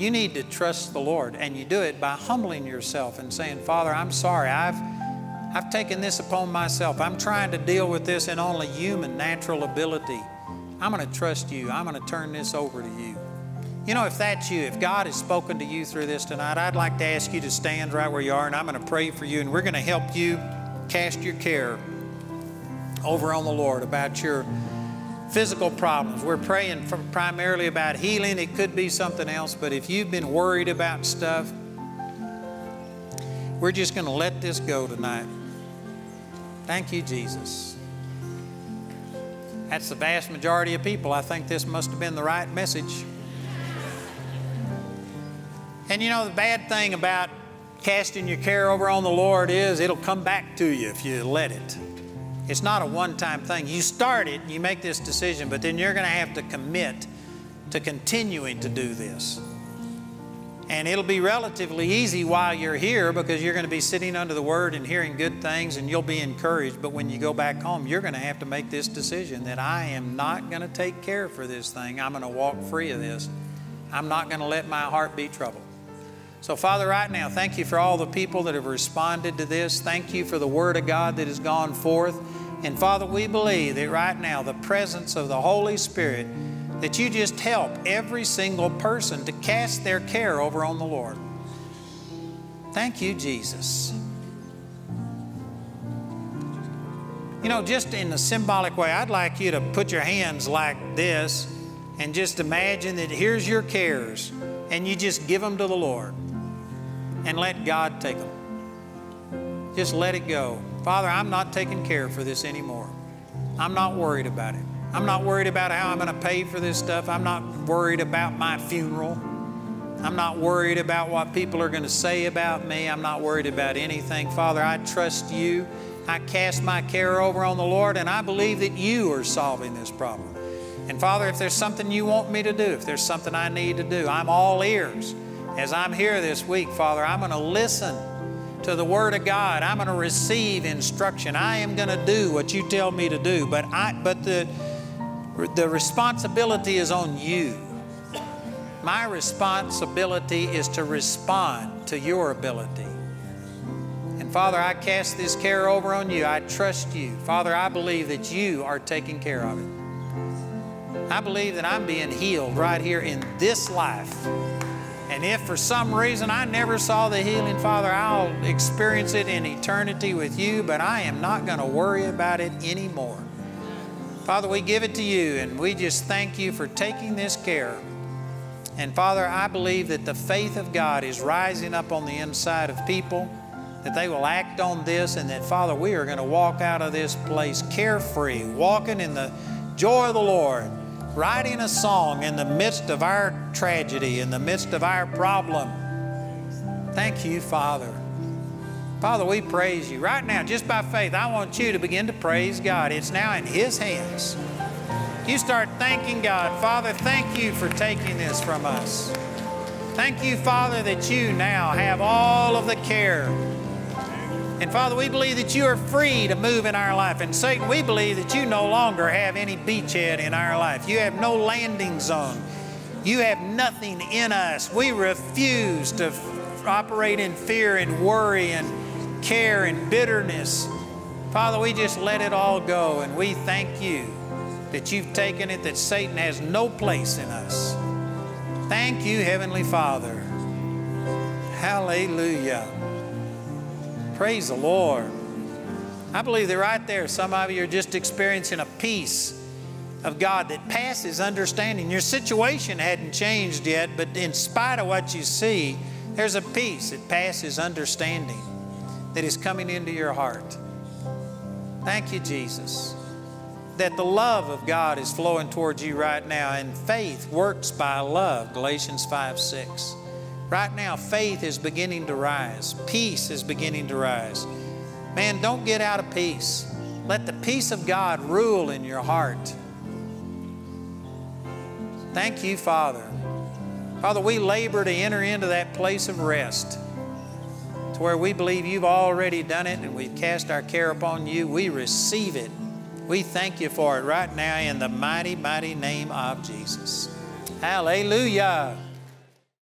you need to trust the Lord. And you do it by humbling yourself and saying, Father, I'm sorry. I've, I've taken this upon myself. I'm trying to deal with this in only human, natural ability. I'm going to trust you. I'm going to turn this over to you. You know, if that's you, if God has spoken to you through this tonight, I'd like to ask you to stand right where you are, and I'm going to pray for you, and we're going to help you cast your care over on the Lord about your physical problems. We're praying primarily about healing. It could be something else, but if you've been worried about stuff, we're just going to let this go tonight. Thank you, Jesus. That's the vast majority of people. I think this must have been the right message. And you know, the bad thing about casting your care over on the Lord is it'll come back to you if you let it. It's not a one time thing. You start it, you make this decision, but then you're going to have to commit to continuing to do this. And it'll be relatively easy while you're here because you're going to be sitting under the Word and hearing good things and you'll be encouraged. But when you go back home, you're going to have to make this decision that I am not going to take care for this thing. I'm going to walk free of this. I'm not going to let my heart be troubled. So, Father, right now, thank you for all the people that have responded to this. Thank you for the Word of God that has gone forth. And Father, we believe that right now, the presence of the Holy Spirit, that you just help every single person to cast their care over on the Lord. Thank you, Jesus. You know, just in a symbolic way, I'd like you to put your hands like this and just imagine that here's your cares and you just give them to the Lord and let God take them. Just let it go. Father, I'm not taking care for this anymore. I'm not worried about it. I'm not worried about how I'm going to pay for this stuff. I'm not worried about my funeral. I'm not worried about what people are going to say about me. I'm not worried about anything. Father, I trust you. I cast my care over on the Lord, and I believe that you are solving this problem. And Father, if there's something you want me to do, if there's something I need to do, I'm all ears. As I'm here this week, Father, I'm going to listen to the Word of God. I'm going to receive instruction. I am going to do what you tell me to do. But I, but the, the responsibility is on you. My responsibility is to respond to your ability. And Father, I cast this care over on you. I trust you. Father, I believe that you are taking care of it. I believe that I'm being healed right here in this life. And if for some reason I never saw the healing, Father, I'll experience it in eternity with you, but I am not going to worry about it anymore. Father, we give it to you and we just thank you for taking this care. And Father, I believe that the faith of God is rising up on the inside of people, that they will act on this, and that, Father, we are going to walk out of this place carefree, walking in the joy of the Lord writing a song in the midst of our tragedy, in the midst of our problem. Thank you, Father. Father, we praise you. Right now, just by faith, I want you to begin to praise God. It's now in His hands. You start thanking God. Father, thank you for taking this from us. Thank you, Father, that you now have all of the care and Father, we believe that you are free to move in our life. And Satan, we believe that you no longer have any beachhead in our life. You have no landing zone. You have nothing in us. We refuse to operate in fear and worry and care and bitterness. Father, we just let it all go and we thank you that you've taken it, that Satan has no place in us. Thank you, Heavenly Father. Hallelujah. Praise the Lord. I believe that right there, some of you are just experiencing a peace of God that passes understanding. Your situation hadn't changed yet, but in spite of what you see, there's a peace that passes understanding that is coming into your heart. Thank you, Jesus. That the love of God is flowing towards you right now, and faith works by love, Galatians 5 6. Right now, faith is beginning to rise, peace is beginning to rise. Man, don't get out of peace. Let the peace of God rule in your heart. Thank you, Father. Father, we labor to enter into that place of rest to where we believe you've already done it and we've cast our care upon you. We receive it. We thank you for it right now in the mighty, mighty name of Jesus. Hallelujah.